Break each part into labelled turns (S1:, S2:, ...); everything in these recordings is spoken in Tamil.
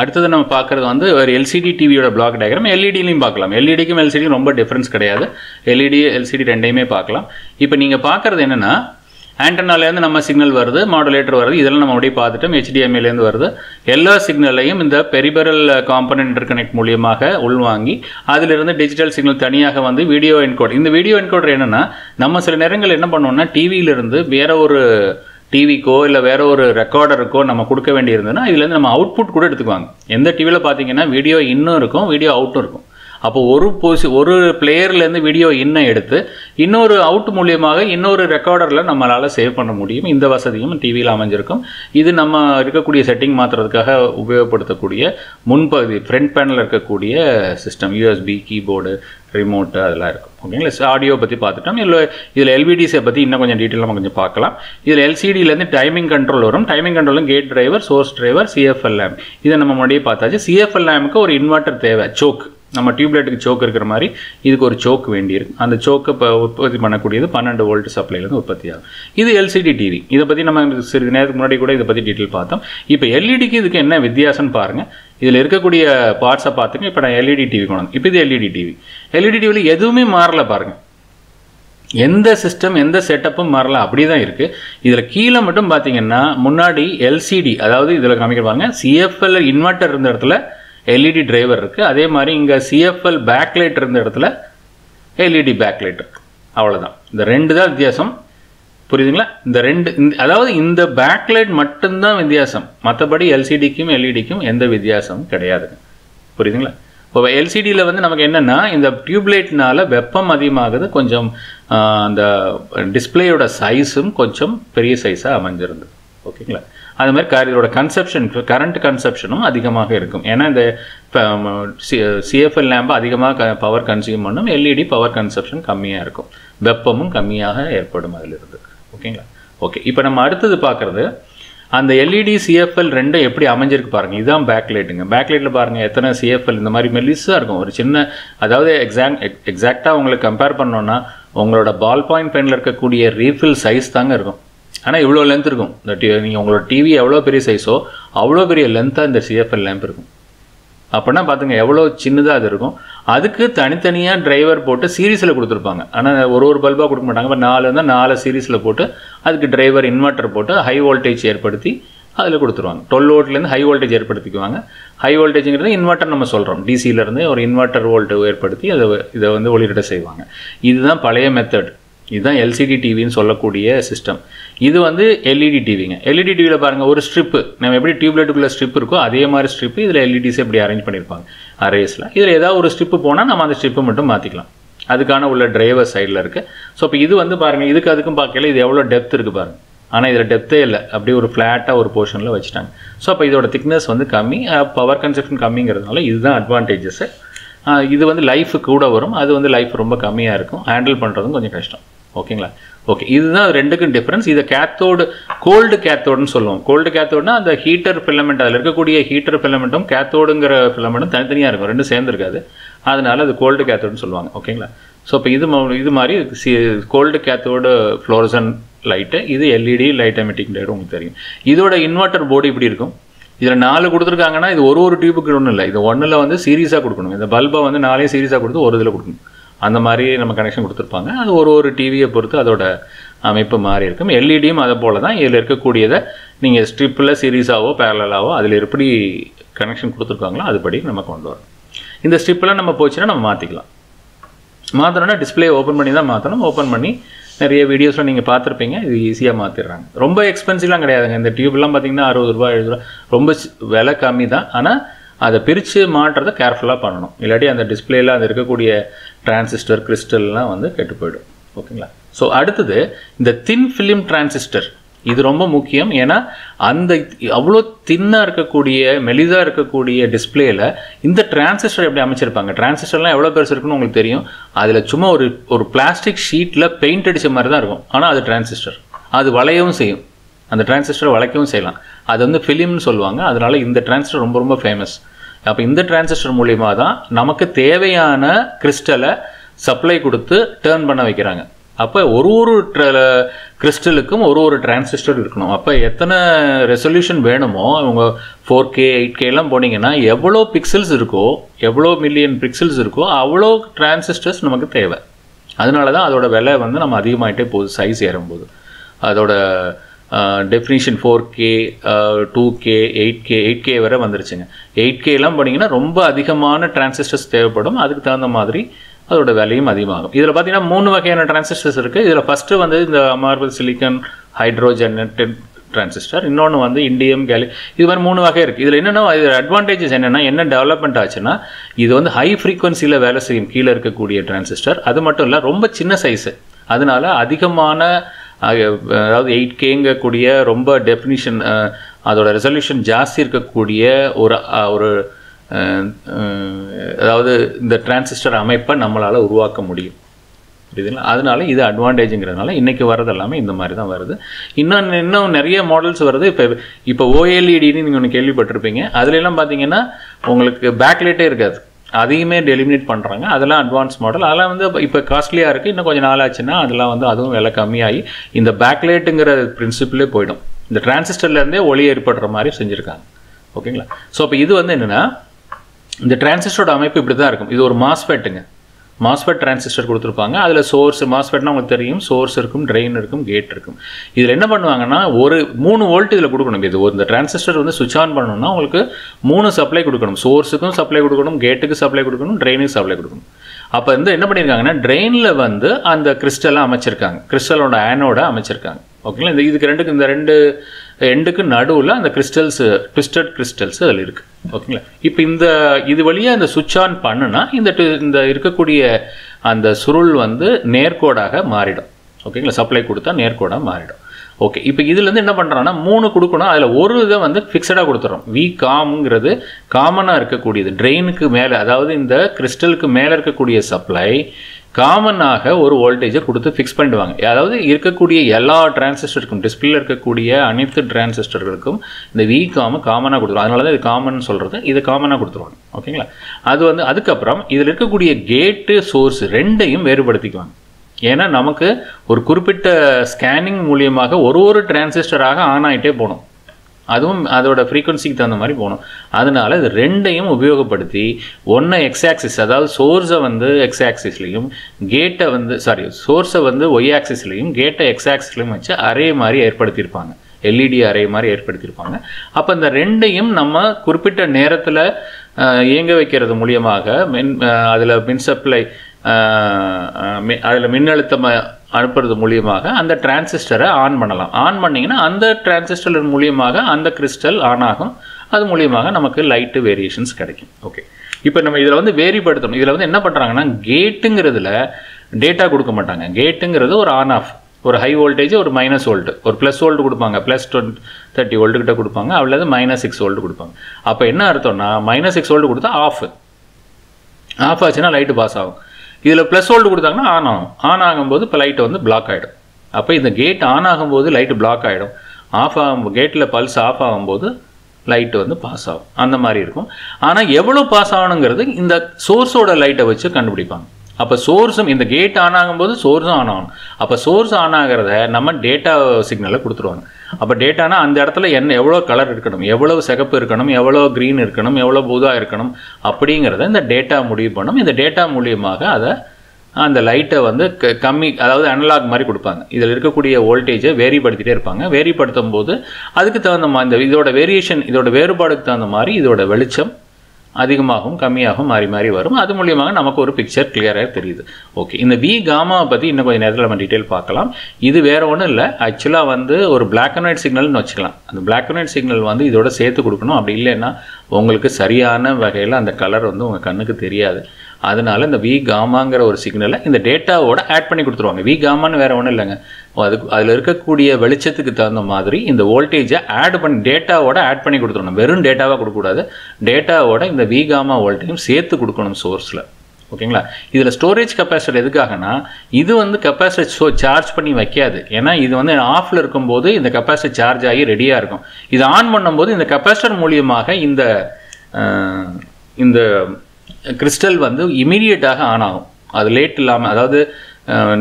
S1: அடுத்தது நம்ம பார்க்குறது வந்து ஒரு எல்சிடி டிவியோட பிளாக் டயக்ராம் எல்இடிலையும் பார்க்கலாம். எல்இடிக்கும் எல்சிடியும் ரொம்ப டிஃப்ரென்ஸ் கிடையாது. எல்இடி எல்சிடி ரெண்டையுமே பார்க்கலாம். இப்போ நீங்கள் பார்க்குறது என்னென்னா ஆண்டனாலேருந்து நம்ம சிக்னல் வருது மாடுலேட்டர் வருது இதெல்லாம் நம்ம அப்படியே பார்த்துட்டோம் ஹெச்டிஎம்ஐலேருந்து வருது. எல்லா சிக்னலையும் இந்த பெரிபரல் காம்பனன்ட் இன்டர்கனெக்ட் மூலியமாக உள்வாங்கி அதிலிருந்து டிஜிட்டல் சிக்னல் தனியாக வந்து வீடியோ என்கோட் இந்த வீடியோ என்கோடர் என்னென்னா நம்ம சில நேரங்கள் என்ன பண்ணுவோம்னா டிவியிலிருந்து வேற ஒரு டிவிக்கோ இல்லை வேற ஒரு ரெக்கார்டருக்கோ நம்ம கொடுக்க வேண்டியிருந்ததுன்னா இதுலேருந்து நம்ம அவுட்புட் கூட எடுத்துக்குவாங்க. எந்த டிவியில் பார்த்தீங்கன்னா வீடியோ இன்னும் இருக்கும் வீடியோ அவுட்டும் இருக்கும். அப்போ ஒரு பொசி ஒரு பிளேயர்லேருந்து வீடியோ இன்னும் எடுத்து இன்னொரு அவுட் மூலியமாக இன்னொரு ரெக்கார்டரில் நம்மளால் சேவ் பண்ண முடியும். இந்த வசதியும் டிவியில் அமைஞ்சிருக்கும். இது நம்ம இருக்கக்கூடிய செட்டிங் மாற்றுறதுக்காக உபயோகப்படுத்தக்கூடிய முன்பகுதி ஃப்ரண்ட் பேனலில் இருக்கக்கூடிய சிஸ்டம் யூஎஸ்பி கீபோர்டு ரிமோட்டு அதெல்லாம் இருக்கும். ஓகேங்களா ஆடியோ பற்றி பார்த்துட்டோம். இல்லை இதில் எல்பிடிஸை பற்றி இன்னும் கொஞ்சம் டீட்டெயில் நம்ம கொஞ்சம் பார்க்கலாம். இதில் எல்சிடியிலேருந்து டைமிங் கண்ட்ரோல் வரும். Timing கண்ட்ரோலும் gate driver source driver CFL lamp இதை நம்ம முன்னாடியே பார்த்தாச்சு. சிஎஃப்எல் லேமுக்கு ஒரு இன்வெர்ட்டர் தேவை சோக் நம்ம டியூப்லைட்டுக்கு சோக் இருக்கிற மாதிரி இதுக்கு ஒரு சோக் வேண்டியிருக்கு. அந்த சோக்கை இப்போ உற்பத்தி பண்ணக்கூடியது பன்னெண்டு வோல்ட் சப்ளைலேருந்து உற்பத்தி ஆகும். இது எல்சிடி டிவி இதை பற்றி நம்ம சிறிது நேரத்துக்கு முன்னாடி கூட இதை பற்றி டீட்டெயில் பார்த்தோம். இப்போ எல்இடிக்கு இதுக்கு என்ன வித்தியாசம்னு பாருங்கள் இதில் இருக்கக்கூடிய பார்ட்ஸை பார்த்துங்க. இப்போ நான் எல்இடி டிவி கொண்டு இப்போ இது எல்இடி டிவி எல்இடி டிவியில் எதுவுமே மாறல பாருங்கள் எந்த சிஸ்டம் எந்த செட்டப்பும் மாறல. அப்படி தான் இருக்குது இதில் கீழே மட்டும் பார்த்தீங்கன்னா முன்னாடி எல்சிடி அதாவது இதில் காமிக்க பாருங்க சிஎஃப்எல் இன்வெர்ட்டர் இருந்த இடத்துல எல்இடி டிரைவர் இருக்குது அதே மாதிரி இங்கே சிஎஃப்எல் பேக்லைட் இருந்த இடத்துல எல்இடி பேக்லைட் இருக்குது அவ்வளோதான் இந்த ரெண்டு தான் வித்தியாசம். புரியுதுங்களா? இந்த ரெண்டு இந்த அதாவது இந்த பேக்லைட் மட்டும்தான் வித்தியாசம். மற்றபடி எல்சிடிக்கும் எல்இடிக்கும் எந்த வித்தியாசமும் கிடையாதுங்க புரியுதுங்களா? இப்போ எல்சிடியில் வந்து நமக்கு என்னென்னா இந்த டியூப்லைட்னால வெப்பம் அதிகமாகுது. கொஞ்சம் அந்த டிஸ்பிளேயோட சைஸும் கொஞ்சம் பெரிய சைஸாக அமைஞ்சிருந்தது. ஓகேங்களா? அது மாதிரி காரியோட கன்செப்ஷன் கன்சப்ஷன் கரண்ட் கன்சப்ஷனும் அதிகமாக இருக்கும். ஏன்னா இந்த சிஎஃப்எல் லேம்பு அதிகமாக பவர் கன்சியூம் பண்ணும். எல்இடி பவர் கன்சப்ஷன் கம்மியாக இருக்கும். வெப்பமும் கம்மியாக ஏற்படும் அதிலிருந்து. ஓகேங்களா? ஓகே. இப்போ நம்ம அடுத்தது பார்க்குறது அந்த எல்இடி சிஎஃப்எல் ரெண்டும் எப்படி அமைஞ்சிருக்கு பாருங்கள் இதுதான் பேக்லைட்டுங்க பேக்லைட்டில் பாருங்கள் எத்தனை சிஎஃப்எல் இந்த மாதிரி மெல்லிஸாக இருக்கும். ஒரு சின்ன அதாவது எக்ஸாக்ட் எக்ஸாக்டாக உங்களுக்கு கம்பேர் பண்ணோன்னா உங்களோட பால் பாயிண்ட் பெனில் இருக்கக்கூடிய ரீஃபில் சைஸ் தாங்க இருக்கும். ஆனால் இவ்வளோ லென்த் இருக்கும். இந்த டி நீங்கள் உங்களோட டிவி எவ்வளோ பெரிய சைஸோ அவ்வளோ பெரிய லென்த்தாக இந்த சிஎஃப்எல் லேம்ப் இருக்கும். அப்படின்னா பார்த்துங்க எவ்வளோ சின்னதாக அது இருக்கும். அதுக்கு தனித்தனியாக டிரைவர் போட்டு சீரீஸில் கொடுத்துருப்பாங்க. ஆனால் ஒரு ஒரு பல்பாக கொடுக்க மாட்டாங்க. இப்போ நாலு இருந்தால் நாலு சீரீஸில் போட்டு அதுக்கு டிரைவர் இன்வெர்ட்டர் போட்டு ஹை வோல்டேஜ் ஏற்படுத்தி அதில் கொடுத்துருவாங்க. டுவெல் வோல்ட்லேருந்து ஹை வோல்டேஜ் ஏற்படுத்திக்குவாங்க. ஹை வோல்டேஜுங்கிறது இன்வெர்ட்டர் நம்ம சொல்கிறோம் டிசியிலேருந்து ஒரு இன்வெர்ட்டர் வோல்ட் ஏற்படுத்தி அதை இதை வந்து ஒளிரிட செய்வாங்க. இதுதான் பழைய மெத்தட் இதுதான் எல்சிடி டிவின்னு சொல்லக்கூடிய சிஸ்டம் இது வந்து எல்இடி டிவிங்க எல்இடி டிவியில் பாருங்கள் ஒரு ஸ்ட்ரிப்பு நம்ம எப்படி டியூப்லைட்டுக்குள்ளே ஸ்ட்ரிப் இருக்கோ அதே மாதிரி ஸ்ட்ரிப்பு இதில் எல்இடிஸ் எப்படி அரேஞ்ச் பண்ணியிருப்பாங்க அரேஸில் இதில் ஏதாவது ஒரு ஸ்ட்ரிப்பு போனால் நம்ம அந்த ஸ்ட்ரிப்பை மட்டும் மாற்றிக்கலாம் அதுக்கான உள்ள டிரைவர் சைடில் இருக்குது ஸோ இப்போ இது வந்து பாருங்கள் இதுக்கு அதுக்கும் பார்க்கல இது எவ்வளோ டெப்த் இருக்குது பாருங்கள் ஆனால் இதில் டெப்த்தே இல்லை. அப்படியே ஒரு ஃப்ளாட்டாக ஒரு போர்ஷனில் வச்சுட்டாங்க. ஸோ அப்போ இதோட திக்னஸ் வந்து கம்மி. பவர் கன்சப்ஷன் கம்மிங்கிறதுனால இதுதான் அட்வான்டேஜஸ்ஸு இது வந்து லைஃபு கூட வரும். அது வந்து லைஃப் ரொம்ப கம்மியாக இருக்கும். ஹேண்டில் பண்ணுறதும் கொஞ்சம் கஷ்டம். ஓகேங்களா? ஓகே இதுதான் ரெண்டுக்கும் டிஃப்ரென்ஸ் இதை கேத்தோடு கோல்டு கேத்தோடுன்னு சொல்லுவோம். கோல்டு கேத்தோடுனா அந்த ஹீட்டர் ஃபிலமெண்ட் அதில் இருக்கக்கூடிய ஹீட்டர் ஃபிலமெண்ட்டும் கேத்தோடுங்கிற ஃபிலமெண்ட்டும் தனித்தனியாக இருக்கும். ரெண்டும் சேர்ந்துருக்காது அதனால் அது கோல்டு கேத்தோடுன்னு சொல்லுவாங்க. ஓகேங்களா? ஸோ இப்போ இது இது மாதிரி C cold cathode fluorescent light இது எல்இடி லைட் எமிட்டிங் லைட் உங்களுக்கு தெரியும். இதோட இன்வெர்ட்டர் போர்டு இப்படி இருக்கும். இதில் நாலு கொடுத்துருக்காங்கன்னா இது ஒரு ஒரு டியூபுக்கு ஒன்றும் இல்லை. இது ஒன்றில் வந்து சீரியஸாக கொடுக்கணும். இந்த பல்பை வந்து நாளையும் சீரியஸாக கொடுத்து ஒரு இதில் கொடுக்கணும். அந்த மாதிரி நம்ம கனெக்ஷன் கொடுத்துருப்பாங்க. அது ஒரு ஒரு டிவியை பொறுத்து அதோட அமைப்பு மாறி இருக்கும். எல்இடியும் அதை போல தான் இதில் இருக்கக்கூடியதை நீங்கள் ஸ்ட்ரிப்பில் சீரீஸாவோ பேரலாவோ அதில் எப்படி கனெக்ஷன் கொடுத்துருக்காங்களோ அதுபடி நம்ம கொண்டு வரணும். இந்த ஸ்ட்ரிப்பெலாம் நம்ம போச்சுன்னா நம்ம மாற்றிக்கலாம் மாற்றணும்னா டிஸ்ப்ளே ஓப்பன் பண்ணி தான் மாற்றணும் ஓப்பன் பண்ணி நிறைய வீடியோஸில் நீங்கள் பார்த்துருப்பீங்க. இது ஈஸியாக மாற்றிடுறாங்க ரொம்ப எக்ஸ்பென்சிவ்லாம் கிடையாதுங்க. இந்த டியூப்லாம் பார்த்தீங்கன்னா அறுபது ரூபா எழுபது ரூபா ரொம்ப விலை கம்மி தான். ஆனால் அதை பிரித்து மாட்டுறதை கேர்ஃபுல்லாக பண்ணணும். இல்லாட்டி அந்த டிஸ்பிளேயில் அந்த இருக்கக்கூடிய டிரான்சிஸ்டர் கிறிஸ்டல்லாம் வந்து கெட்டு போயிடும். ஓகேங்களா? ஸோ அடுத்தது இந்த தின் ஃபிலிம் டிரான்சிஸ்டர் இது ரொம்ப முக்கியம். ஏன்னா அந்த அவ்வளோ தின்னாக இருக்கக்கூடிய மெலிதாக இருக்கக்கூடிய டிஸ்பிளேல இந்த டிரான்சிஸ்டர் எப்படி அமைச்சிருப்பாங்க? டிரான்சிஸ்டர்லாம் எவ்வளோ பெருசு இருக்குன்னு உங்களுக்கு தெரியும். அதில் சும்மா ஒரு ஒரு பிளாஸ்டிக் ஷீட்டில் பெயிண்ட் அடிச்ச மாதிரி தான் இருக்கும். ஆனால் அது டிரான்சிஸ்டர் அது வளையவும் செய்யும். அந்த டிரான்சிஸ்டர் வளைக்கவும் செய்யலாம். அது வந்து ஃபிலிம்னு சொல்லுவாங்க. அதனால் இந்த டிரான்சிஸ்டர் ரொம்ப ரொம்ப ஃபேமஸ் அப்போ இந்த டிரான்சிஸ்டர் மூலியமாக தான் நமக்கு தேவையான கிறிஸ்டலை சப்ளை கொடுத்து டேர்ன் பண்ண வைக்கிறாங்க. அப்போ ஒரு ஒரு கிறிஸ்டலுக்கும் ஒரு ஒரு டிரான்சிஸ்டர் இருக்கணும். அப்போ எத்தனை ரெசல்யூஷன் வேணுமோ அவங்க ஃபோர் கே எயிட் கேலாம் போனீங்கன்னா எவ்வளோ பிக்சல்ஸ் இருக்கோ எவ்வளோ மில்லியன் பிக்சல்ஸ் இருக்கோ அவ்வளோ டிரான்சிஸ்டர்ஸ் நமக்கு தேவை. அதனால தான் அதோட விலை வந்து நம்ம அதிகமாகிட்டே போகுது சைஸ் ஏறும்போது. அதோட definition four K two K eight K eight K வரை வந்துருச்சுங்க. எயிட் கேலாம் போனீங்கன்னா ரொம்ப அதிகமான டிரான்சிஸ்டர்ஸ் தேவைப்படும். அதுக்கு தகுந்த மாதிரி அதோட விலையும் அதிகமாகும். இதில் பார்த்தீங்கன்னா மூணு வகையான டிரான்சிஸ்டர்ஸ் இருக்குது இதில் ஃபஸ்ட்டு வந்து இந்த மார்பிள் சிலிக்கன் ஹைட்ரோஜன் டிரான்சிஸ்டர் இன்னொன்று வந்து இண்டியம் கேலி இது மாதிரி மூணு வகை இருக்குது இதில் என்னென்னா இது அட்வான்டேஜஸ் என்னென்னா என்ன டெவலப்மெண்ட் ஆச்சுன்னா இது வந்து ஹை ஃப்ரீக்வன்சியில் வேலை செய்யும் கீழே இருக்கக்கூடிய டிரான்சிஸ்டர் அது மட்டும் இல்லை ரொம்ப சின்ன சைஸு அதனால அதிகமான அதாவது எயிட் கேங்கக்கூடிய ரொம்ப டெஃபினிஷன் அதோட ரெசல்யூஷன் ஜாஸ்தி இருக்கக்கூடிய ஒரு ஒரு அதாவது இந்த டிரான்சிஸ்டர் அமைப்பை நம்மளால் உருவாக்க முடியும். புரியுதுங்களா? அதனால இது அட்வான்டேஜுங்கிறதுனால இன்றைக்கி வரது எல்லாமே இந்த மாதிரி தான் வருது. இன்னும் இன்னும் நிறைய மாடல்ஸ் வருது. இப்போ இப்போ ஓஎல்இடின்னு நீங்கள் ஒன்று கேள்விப்பட்டிருப்பீங்க. அதுலலாம் பார்த்தீங்கன்னா உங்களுக்கு பேக்லைட்டே இருக்காது. அதையுமே டெலிமினேட் பண்ணுறாங்க அதெல்லாம் அட்வான்ஸ் மாடல் அதெல்லாம் வந்து இப்போ காஸ்ட்லியாக இருக்குது இன்னும் கொஞ்சம் நாள் ஆச்சுன்னா அதெல்லாம் வந்து அதுவும் விலை கம்மியாகி இந்த பேக்லைட்டுங்கிற பிரின்சிப்பிளே போயிடும். இந்த டிரான்சிஸ்டர்லேருந்தே ஒளி ஏற்படுற மாதிரி செஞ்சுருக்காங்க. ஓகேங்களா? ஸோ இப்போ இது வந்து என்னென்னா இந்த டிரான்சிஸ்டரோட அமைப்பு இப்படி தான் இருக்கும். இது ஒரு மாஸ்பெட்டுங்க மாஸ்பெட் டிரான்சிஸ்டர் கொடுத்துருப்பாங்க. அதில் சோர்ஸ் மாஸ்பெட்னா உங்களுக்கு தெரியும். சோர்ஸ் இருக்கும் ட்ரெயின் இருக்கும் கேட் இருக்கும். இதில் என்ன பண்ணுவாங்கன்னா ஒரு மூணு வோல்ட் இதில் கொடுக்கணும். இது இந்த டிரான்சிஸ்டர் வந்து சுவிச் ஆன் பண்ணணும்னா உங்களுக்கு மூணு சப்ளை கொடுக்கணும். சோர்ஸுக்கும் சப்ளை கொடுக்கணும் கேட்டுக்கு சப்ளை கொடுக்கணும் ட்ரெயினுக்கு சப்ளை கொடுக்கணும். அப்போ வந்து என்ன பண்ணியிருக்காங்கன்னா ட்ரெயினில் வந்து அந்த கிறிஸ்டலாக அமைச்சிருக்காங்க. கிறிஸ்டலோட ஆனோட அமைச்சிருக்காங்க. ஓகேங்களா இந்த இதுக்கு ரெண்டுக்கு இந்த ரெண்டு எண்டுக்கு நடுவில் அந்த கிறிஸ்டல்ஸ் ட்விஸ்டட் கிறிஸ்டல்ஸ் அதில் இருக்குது ஓகேங்களா இப்போ இந்த இது வழியாக இந்த சுவிட்ச் ஆன் பண்ணுனா இந்த இந்த இருக்கக்கூடிய அந்த சுருள் வந்து நேர்கோடாக மாறிடும். ஓகேங்களா சப்ளை கொடுத்தா நேர்கோடாக மாறிடும். ஓகே இப்போ இதுலேருந்து என்ன பண்ணுறாங்கன்னா மூணு கொடுக்கணும் அதில் ஒரு இதை வந்து ஃபிக்ஸடாக கொடுத்துறோம். வி காம்ங்கிறது காமனாக இருக்கக்கூடியது. ட்ரெயினுக்கு மேலே அதாவது இந்த கிறிஸ்டலுக்கு மேலே இருக்கக்கூடிய சப்ளை காமனாக ஒரு வோல்டேஜை கொடுத்து ஃபிக்ஸ் பண்ணிடுவாங்க. அதாவது இருக்கக்கூடிய எல்லா டிரான்சிஸ்டருக்கும் டிஸ்பிளேல இருக்கக்கூடிய அனைத்து டிரான்சிஸ்டர்களுக்கும் இந்த வி காம காமனாக கொடுத்துருவாங்க. அதனால தான் இது காமன் சொல்கிறது இது காமனாக கொடுத்துருவாங்க. ஓகேங்களா அது வந்து அதுக்கப்புறம் இதில் இருக்கக்கூடிய கேட்டு சோர்ஸ் ரெண்டையும் வேறுபடுத்திக்குவாங்க. ஏன்னா நமக்கு ஒரு குறிப்பிட்ட ஸ்கேனிங் மூலியமாக ஒரு ஒரு டிரான்சிஸ்டராக ஆன் ஆகிட்டே போகணும். அதுவும் அதோட ஃப்ரீக்குவன்சிக்கு தகுந்த மாதிரி போகணும். அதனால இது ரெண்டையும் உபயோகப்படுத்தி ஒன்றை எக்ஸ் ஆக்சிஸ் அதாவது சோர்ஸை வந்து எக்ஸ் ஆக்சிஸ்லையும் கேட்டை வந்து சாரி சோர்ஸை வந்து ஒய் ஆக்சிஸ்லையும் கேட்டை எக்ஸ் ஆக்சிஸ்லையும் வச்சு அரே மாதிரி ஏற்படுத்தியிருப்பாங்க. எல்இடி அரே மாதிரி ஏற்படுத்தியிருப்பாங்க. அப்போ இந்த ரெண்டையும் நம்ம குறிப்பிட்ட நேரத்தில் இயங்க வைக்கிறது மூலியமாக மின் அதில் மின் சப்ளை அதில் மின்னழுத்தம் அனுப்புறது மூலியமாக அந்த டிரான்சிஸ்டரை ஆன் பண்ணலாம். ஆன் பண்ணிங்கன்னா அந்த டிரான்சிஸ்டர் மூலியமாக அந்த கிறிஸ்டல் ஆன் ஆகும். அது மூலியமாக நமக்கு லைட்டு வேரியேஷன்ஸ் கிடைக்கும். ஓகே. இப்போ நம்ம இதில் வந்து வேரிப்படுத்தணும் இதில் வந்து என்ன பண்ணுறாங்கன்னா கேட்டுங்கிறதுல டேட்டா கொடுக்க மாட்டாங்க. கேட்டுங்கிறது ஒரு ஆன் ஆஃப். ஒரு ஹை வோல்டேஜ் ஒரு மைனஸ் வோல்ட். ஒரு ப்ளஸ் வோல்ட் கொடுப்பாங்க. ப்ளஸ் டுவெண்ட் தேர்ட்டி வோல்ட் கிட்ட கொடுப்பாங்க. அல்லது மைனஸ் சிக்ஸ் வோல்ட் கொடுப்பாங்க. அப்போ என்ன அர்த்தம்னா மைனஸ் சிக்ஸ் வோல்ட் கொடுத்தா ஆஃப் ஆஃப் ஆச்சுன்னா லைட்டு பாஸ் ஆகும். இதில் ப்ளஸ் ஹோல்டு கொடுத்தாங்கன்னா ஆன் ஆகும். ஆன் ஆகும்போது இப்போ லைட்டு வந்து பிளாக் ஆகிடும் அப்போ இந்த கேட் ஆன் ஆகும்போது லைட்டு பிளாக் ஆகிடும் ஆஃப் ஆகும் கேட்டில் பல்ஸ் ஆஃப் ஆகும்போது லைட்டு வந்து பாஸ் ஆகும். அந்த மாதிரி இருக்கும். ஆனால் எவ்வளோ பாஸ் ஆகணுங்கிறது இந்த சோர்ஸோட லைட்டை வச்சு கண்டுபிடிப்பாங்க. அப்போ சோர்ஸும் இந்த கேட் ஆன் ஆகும்போது சோர்ஸும் ஆன் ஆகணும் அப்போ சோர்ஸ் ஆன் ஆகிறத நம்ம டேட்டா சிக்னலை கொடுத்துருவாங்க. அப்போ டேட்டானா அந்த இடத்துல என்ன எவ்வளோ கலர் இருக்கணும் எவ்வளோ சிகப்பு இருக்கணும் எவ்வளோ க்ரீன் இருக்கணும் எவ்வளோ பூதாக இருக்கணும் அப்படிங்கிறத இந்த டேட்டா முடிவு பண்ணும். இந்த டேட்டா மூலியமாக அதை அந்த லைட்டை வந்து க கம்மி அதாவது அனலாக் மாதிரி கொடுப்பாங்க. இதில் இருக்கக்கூடிய வோல்டேஜை வேரிப்படுத்திட்டே இருப்பாங்க. வேரிப்படுத்தும் போது அதுக்கு தகுந்த மாதிரி இந்த இதோட வேரியேஷன் இதோட வேறுபாடுக்கு தகுந்த மாதிரி இதோட வெளிச்சம் அதிகமாகவும் கம்மியாகவும் மாறி மாறி வரும். அது மூலியமாக நமக்கு ஒரு பிக்சர் கிளியராக தெரியுது. ஓகே இந்த வி காமாவை பற்றி இன்னும் கொஞ்சம் நேரத்தில் நம்ம டீட்டெயில் பார்க்கலாம். இது வேறு ஒன்றும் இல்லை. ஆக்சுவலாக வந்து ஒரு பிளாக் அண்ட் ஒயிட் சிக்னல்னு வச்சுக்கலாம். அந்த பிளாக் அண்ட் ஒயிட் சிக்னல் வந்து இதோட சேர்த்து கொடுக்கணும். அப்படி இல்லைன்னா உங்களுக்கு சரியான வகையில் அந்த கலர் வந்து உங்கள் கண்ணுக்கு தெரியாது. அதனால இந்த வி காமாங்கிற ஒரு சிக்னலை இந்த டேட்டாவோட ஆட் பண்ணி கொடுத்துருவாங்க. வி காமான்னு வேற ஒன்றும் இல்லைங்க. அதுக்கு அதில் இருக்கக்கூடிய வெளிச்சத்துக்கு தகுந்த மாதிரி இந்த வோல்டேஜை ஆட் பண்ணி டேட்டாவோட ஆட் பண்ணி கொடுத்துருணும். வெறும் டேட்டாவாக கொடுக்கக்கூடாது. டேட்டாவோட இந்த வி காமா வோல்டேஜும் சேர்த்து கொடுக்கணும் சோர்ஸில் ஓகேங்களா? இதில் ஸ்டோரேஜ் கெப்பாசிட்டர் எதுக்காகனா இது வந்து கெப்பாசிட்டி ஸோ சார்ஜ் பண்ணி வைக்காது. ஏன்னா இது வந்து ஆஃபில் இருக்கும்போது இந்த கெப்பாசிட்டி சார்ஜ் ஆகி ரெடியாக இருக்கும். இது ஆன் பண்ணும்போது இந்த கெப்பாசிட்டர் மூலியமாக இந்த இந்த கிறிஸ்டல் வந்து இமீடியட்டாக ஆன் ஆகும். அது லேட் இல்லாமல் அதாவது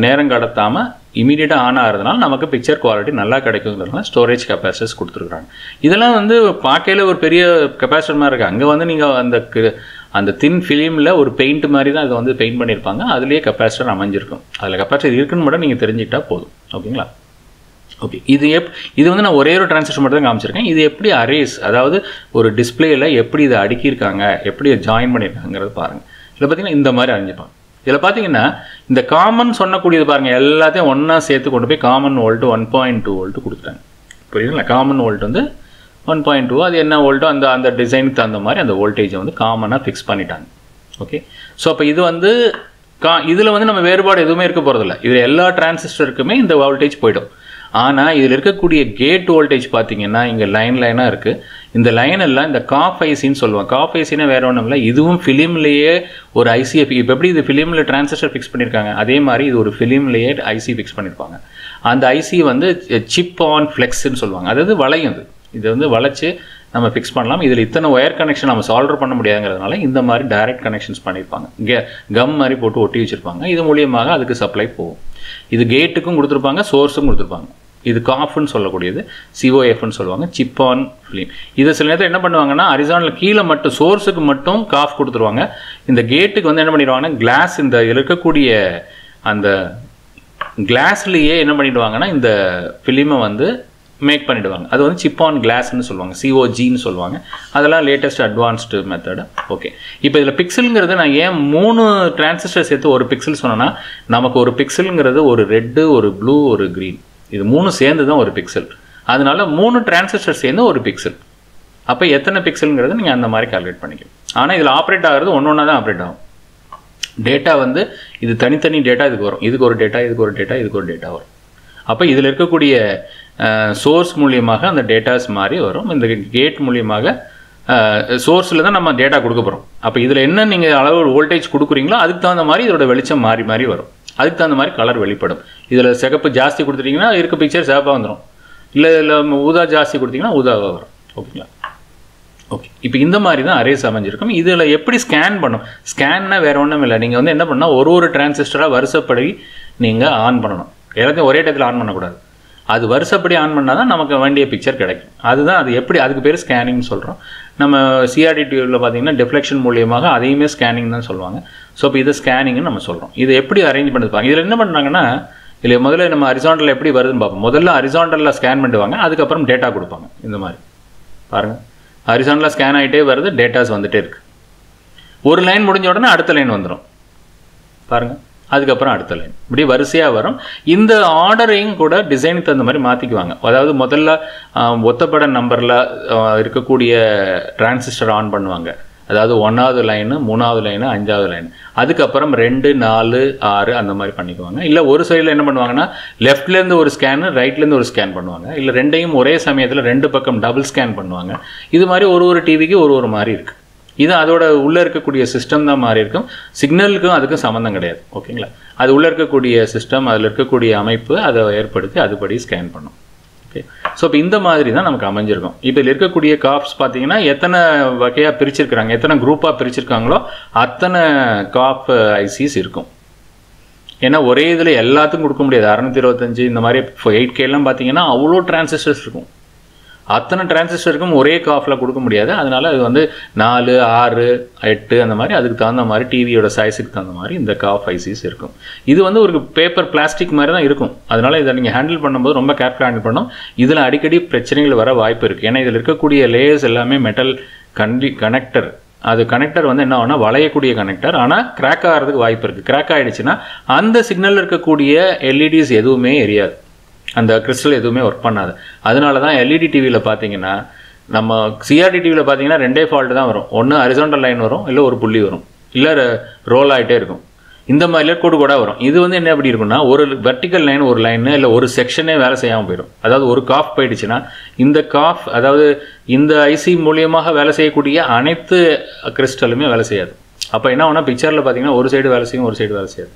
S1: நேரம் கடத்தாமல் இமீடியட்டாக ஆன் ஆகிறதுனால நமக்கு பிக்சர் குவாலிட்டி நல்லா கிடைக்குங்கிறதுனால ஸ்டோரேஜ் கெப்பாசிட்டிஸ் கொடுத்துருக்குறாங்க. இதெல்லாம் வந்து பார்க்கையில ஒரு பெரிய கெப்பாசிட்டர் மாதிரி இருக்குது அங்கே வந்து நீங்கள் அந்த அந்த தின் ஃபிலிமில் ஒரு பெயிண்ட் மாதிரி தான் அதை வந்து பெயிண்ட் பண்ணியிருப்பாங்க. அதுலேயே கெப்பாசிட்டர் அமைஞ்சிருக்கும். அதில் கெப்பாசிட்டர் இருக்குன்னு மட்டும் நீங்கள் தெரிஞ்சுக்கிட்டா போதும். ஓகேங்களா? ஓகே இது எப் இது வந்து நான் ஒரே ஒரு டிரான்சிஸ்டர் மட்டும் தான் காமிச்சிருக்கேன். இது எப்படி அரேஸ் அதாவது ஒரு டிஸ்பிளேயில் எப்படி இதை அடுக்கியிருக்காங்க எப்படி ஜாயின் பண்ணியிருக்காங்கிறது பாருங்கள் இதில் பார்த்தீங்கன்னா இந்த மாதிரி அறிஞ்சிப்பாங்க இதில் பார்த்தீங்கன்னா இந்த காமன் சொன்னக்கூடியது பாருங்கள் எல்லாத்தையும் ஒன்றா சேர்த்து கொண்டு போய் common volt one point two volt கொடுத்துட்டாங்க. புரியுதுங்களா? காமன் வோல்ட் வந்து ஒன் பாயிண்ட் டூ அது என்ன வோல்ட்டோ அந்த அந்த டிசைனுக்கு தகுந்த மாதிரி அந்த வோல்டேஜை வந்து காமனாக ஃபிக்ஸ் பண்ணிட்டாங்க. ஓகே ஸோ அப்போ இது வந்து கா இதில் வந்து நம்ம வேறுபாடு எதுவுமே இருக்க போகிறதில்ல இதில் எல்லா டிரான்சிஸ்டருக்குமே இந்த வோல்டேஜ் போயிடும். ஆனால் இதில் இருக்கக்கூடிய கேட் வோல்டேஜ் பார்த்தீங்கன்னா இங்கே லைன் லைனாக இருக்குது இந்த லைன் எல்லாம் இந்த காஃப் ஐசின்னு சொல்லுவாங்க. காஃப் ஐசினா ஒன்றும் இல்லை இதுவும் ஃபிலிம்லேயே ஒரு ஐசிஎஃப் இப்போ எப்படி இது ஃபிலிமில் டிரான்சிஸ்டர் ஃபிக்ஸ் பண்ணியிருக்காங்க அதே மாதிரி இது ஒரு ஃபிலிம்லேயே ஐசி ஃபிக்ஸ் பண்ணியிருப்பாங்க அந்த ஐசி வந்து சிப் ஆன் ஃப்ளெக்ஸ்ன்னு சொல்லுவாங்க. அதாவது வளையும் இது. இது வந்து வளைச்சு நம்ம ஃபிக்ஸ் பண்ணலாம். இதில் இத்தனை ஒயர் கனெக்ஷன் நம்ம சால்டர் பண்ண முடியாதுங்கிறதுனால இந்த மாதிரி டைரக்ட் கனெக்ஷன்ஸ் பண்ணியிருப்பாங்க. கே கம் மாதிரி போட்டு ஒட்டி வச்சுருப்பாங்க. இது மூலியமாக அதுக்கு சப்ளை போகும். இது கேட்டுக்கும் கொடுத்துருப்பாங்க சோர்ஸும் கொடுத்துருப்பாங்க. இது காஃப்னு சொல்லக்கூடியது சிஓஎஃப்னு சொல்லுவாங்க சிப்பான் ஃபிலிம் இதை சில நேரத்தில் என்ன பண்ணுவாங்கன்னா அரிசானில் கீழே மட்டும் சோர்ஸுக்கு மட்டும் காஃப் கொடுத்துருவாங்க. இந்த கேட்டுக்கு வந்து என்ன பண்ணிடுவாங்கன்னா கிளாஸ் இந்த இருக்கக்கூடிய அந்த கிளாஸ்லேயே என்ன பண்ணிடுவாங்கன்னா இந்த ஃபிலிமை வந்து மேக் பண்ணிடுவாங்க. அது வந்து சிப் ஆன் கிளாஸ்னு சொல்லுவாங்க. சிஓஜின்னு சொல்லுவாங்க. அதெல்லாம் லேட்டஸ்ட் அட்வான்ஸ்டு மெத்தடு ஓகே இப்போ இதில் பிக்சலுங்கிறது நான் ஏன் மூணு டிரான்சிஸ்டர் சேர்த்து ஒரு பிக்சல் சொன்னேன்னா நமக்கு ஒரு பிக்சலுங்கிறது ஒரு ரெட்டு ஒரு ப்ளூ ஒரு க்ரீன் இது மூணு சேர்ந்து தான் ஒரு பிக்சல் அதனால மூணு டிரான்சிஸ்டர் சேர்ந்து ஒரு பிக்சல் அப்போ எத்தனை பிக்சலுங்கிறது நீங்கள் அந்த மாதிரி கால்குலேட் பண்ணிக்கணும் ஆனால் இதில் ஆப்ரேட் ஆகிறது ஒன்று ஒன்றா தான் ஆப்ரேட் ஆகும். டேட்டா வந்து இது தனித்தனி டேட்டா இதுக்கு வரும். இதுக்கு ஒரு டேட்டா இதுக்கு ஒரு டேட்டா இதுக்கு ஒரு டேட்டா வரும். அப்போ இதில் இருக்கக்கூடிய சோர்ஸ் மூலியமாக அந்த டேட்டாஸ் மாதிரி வரும். இந்த கேட் மூலியமாக சோர்ஸில் தான் நம்ம டேட்டா கொடுக்க போகிறோம் அப்போ இதில் என்ன நீங்கள் அளவு வோல்டேஜ் கொடுக்குறீங்களோ அதுக்கு தகுந்த மாதிரி இதோட வெளிச்சம் மாறி மாறி வரும். அதுக்கு தகுந்த மாதிரி கலர் வெளிப்படும். இதில் சிகப்பு ஜாஸ்தி கொடுத்துட்டிங்கன்னா இருக்க பிக்சர் சிகப்பாக வந்துடும் இல்லை இதில் ஊதா ஜாஸ்தி கொடுத்தீங்கன்னா ஊதாவாக வரும். ஓகேங்களா? ஓகே. இப்போ இந்த மாதிரி தான் அரேஸ் அமைஞ்சிருக்கும். இதில் எப்படி ஸ்கேன் பண்ணும்? ஸ்கேன்னா வேறு ஒன்றும் இல்லை. நீங்கள் வந்து என்ன பண்ணால் ஒரு ஒரு டிரான்சிஸ்டராக வருஷப்படி நீங்கள் ஆன் பண்ணணும். எல்லாத்தையும் ஒரே டயத்தில் ஆன் பண்ணக்கூடாது. அது வருஷப்படி ஆன் பண்ணால் தான் நமக்கு வேண்டிய பிக்சர் கிடைக்கும். அதுதான் அது எப்படி அதுக்கு பேர் ஸ்கேனிங்னு சொல்கிறோம் நம்ம சிஆர்டி டியூவில் பார்த்தீங்கன்னா டிஃப்ளெக்ஷன் மூலியமாக அதையுமே ஸ்கேனிங் தான் சொல்லுவாங்க. ஸோ இப்போ இதை ஸ்கேனிங்னு நம்ம சொல்கிறோம் இதை எப்படி அரேஞ்ச் பண்ணிருப்பாங்க இதில் என்ன பண்ணுறாங்கன்னா இதில் முதல்ல நம்ம அரிசாண்டல் எப்படி வருதுன்னு பார்ப்போம். முதல்ல அரிசாண்டலில் ஸ்கேன் பண்ணுவாங்க அதுக்கப்புறம் டேட்டா கொடுப்பாங்க. இந்த மாதிரி. பாருங்கள் ஹரிசானில் ஸ்கேன் ஆகிட்டே வருது டேட்டாஸ் வந்துட்டே இருக்குது ஒரு லைன் முடிஞ்ச உடனே அடுத்த லைன் வந்துடும் பாருங்கள் அதுக்கப்புறம் அடுத்த லைன் இப்படி வரிசையாக வரும். இந்த ஆர்டரையும் கூட டிசைனுக்கு தகுந்த மாதிரி மாற்றிக்குவாங்க அதாவது முதல்ல ஒத்தப்பட நம்பரில் இருக்கக்கூடிய டிரான்சிஸ்டர் ஆன் பண்ணுவாங்க. அதாவது ஒன்றாவது லைனு மூணாவது லைனு அஞ்சாவது லைன் அதுக்கப்புறம் ரெண்டு நாலு ஆறு அந்த மாதிரி பண்ணிக்குவாங்க. இல்லை ஒரு சைடில் என்ன பண்ணுவாங்கன்னா லெஃப்ட்லேருந்து ஒரு ஸ்கேனு ரைட்லேருந்து ஒரு ஸ்கேன் பண்ணுவாங்க. இல்லை ரெண்டையும் ஒரே சமயத்தில் ரெண்டு பக்கம் டபுள் ஸ்கேன் பண்ணுவாங்க. இது மாதிரி ஒரு ஒரு டிவிக்கு ஒரு ஒரு மாதிரி இருக்குது இது அதோட உள்ளே இருக்கக்கூடிய சிஸ்டம் தான் மாறி இருக்கும். சிக்னலுக்கும் அதுக்கும் சம்மந்தம் கிடையாது. ஓகேங்களா அது உள்ளே இருக்கக்கூடிய சிஸ்டம் அதில் இருக்கக்கூடிய அமைப்பு அதை ஏற்படுத்தி அதுபடி ஸ்கேன் பண்ணும். ஓகே ஸோ இப்போ இந்த மாதிரி தான் நமக்கு அமைஞ்சிருக்கும். இப்போ இதில் இருக்கக்கூடிய காப்ஸ் பார்த்தீங்கன்னா எத்தனை வகையாக பிரிச்சிருக்கிறாங்க? எத்தனை குரூப்பாக பிரிச்சிருக்காங்களோ அத்தனை காப் ஐசிஸ் இருக்கும். ஏன்னா ஒரே இதில் எல்லாத்துக்கும் கொடுக்க முடியாது. அறநூற்றி இருபத்தஞ்சு இந்த மாதிரி எயிட் கேலாம் பார்த்தீங்கன்னா அவ்வளோ டிரான்சிஸ்டர்ஸ் இருக்கும். அத்தனை டிரான்சிஸ்டருக்கும் ஒரே காஃபில் கொடுக்க முடியாது. அதனால் அது வந்து நாலு ஆறு எட்டு அந்த மாதிரி அதுக்கு தகுந்த மாதிரி டிவியோட சைஸுக்கு தகுந்த மாதிரி இந்த காஃப் ஐசிஸ் இருக்கும். இது வந்து ஒரு பேப்பர் பிளாஸ்டிக் மாதிரி தான் இருக்கும். அதனால் இதை நீங்கள் ஹேண்டில் பண்ணும்போது ரொம்ப கேர்ஃபுல்லாக ஹேண்டில் பண்ணணும். இதில் அடிக்கடி பிரச்சனைகள் வர வாய்ப்பு இருக்குது ஏன்னா இதில் இருக்கக்கூடிய லேயர்ஸ் எல்லாமே மெட்டல் கண்டி கனெக்டர் அது கனெக்டர் வந்து என்ன ஆகும்னா வளையக்கூடிய கனெக்டர் ஆனால் கிராக் ஆகிறதுக்கு வாய்ப்பு இருக்குது கிராக் ஆகிடுச்சுன்னா அந்த சிக்னலில் இருக்கக்கூடிய எல்இடிஸ் எதுவுமே எரியாது. அந்த கிறிஸ்டல் எதுவுமே ஒர்க் பண்ணாது. அதனால தான் எல்இடி டிவியில் பார்த்தீங்கன்னா நம்ம சிஆர்டி டிவியில் பார்த்தீங்கன்னா ரெண்டே ஃபால்ட் தான் வரும். ஒன்று அரிசோண்டல் லைன் வரும் இல்லை ஒரு புள்ளி வரும். இல்லை ரோல் ஆகிட்டே இருக்கும். இந்த மாதிரிலாம் கோடு கூட வரும். இது வந்து என்ன எப்படி இருக்கும்னா ஒரு வெர்டிக்கல் லைன் ஒரு லைன் இல்லை ஒரு செக்ஷனே வேலை செய்யாமல் போயிடும். அதாவது ஒரு காஃப் போயிடுச்சுன்னா இந்த காஃப் அதாவது இந்த ஐசி மூலியமாக வேலை செய்யக்கூடிய அனைத்து கிறிஸ்டலுமே வேலை செய்யாது. அப்போ என்ன ஆகும்னா பிக்சரில் பார்த்தீங்கன்னா ஒரு சைடு வேலை செய்யும் ஒரு சைடு வேலை செய்யாது.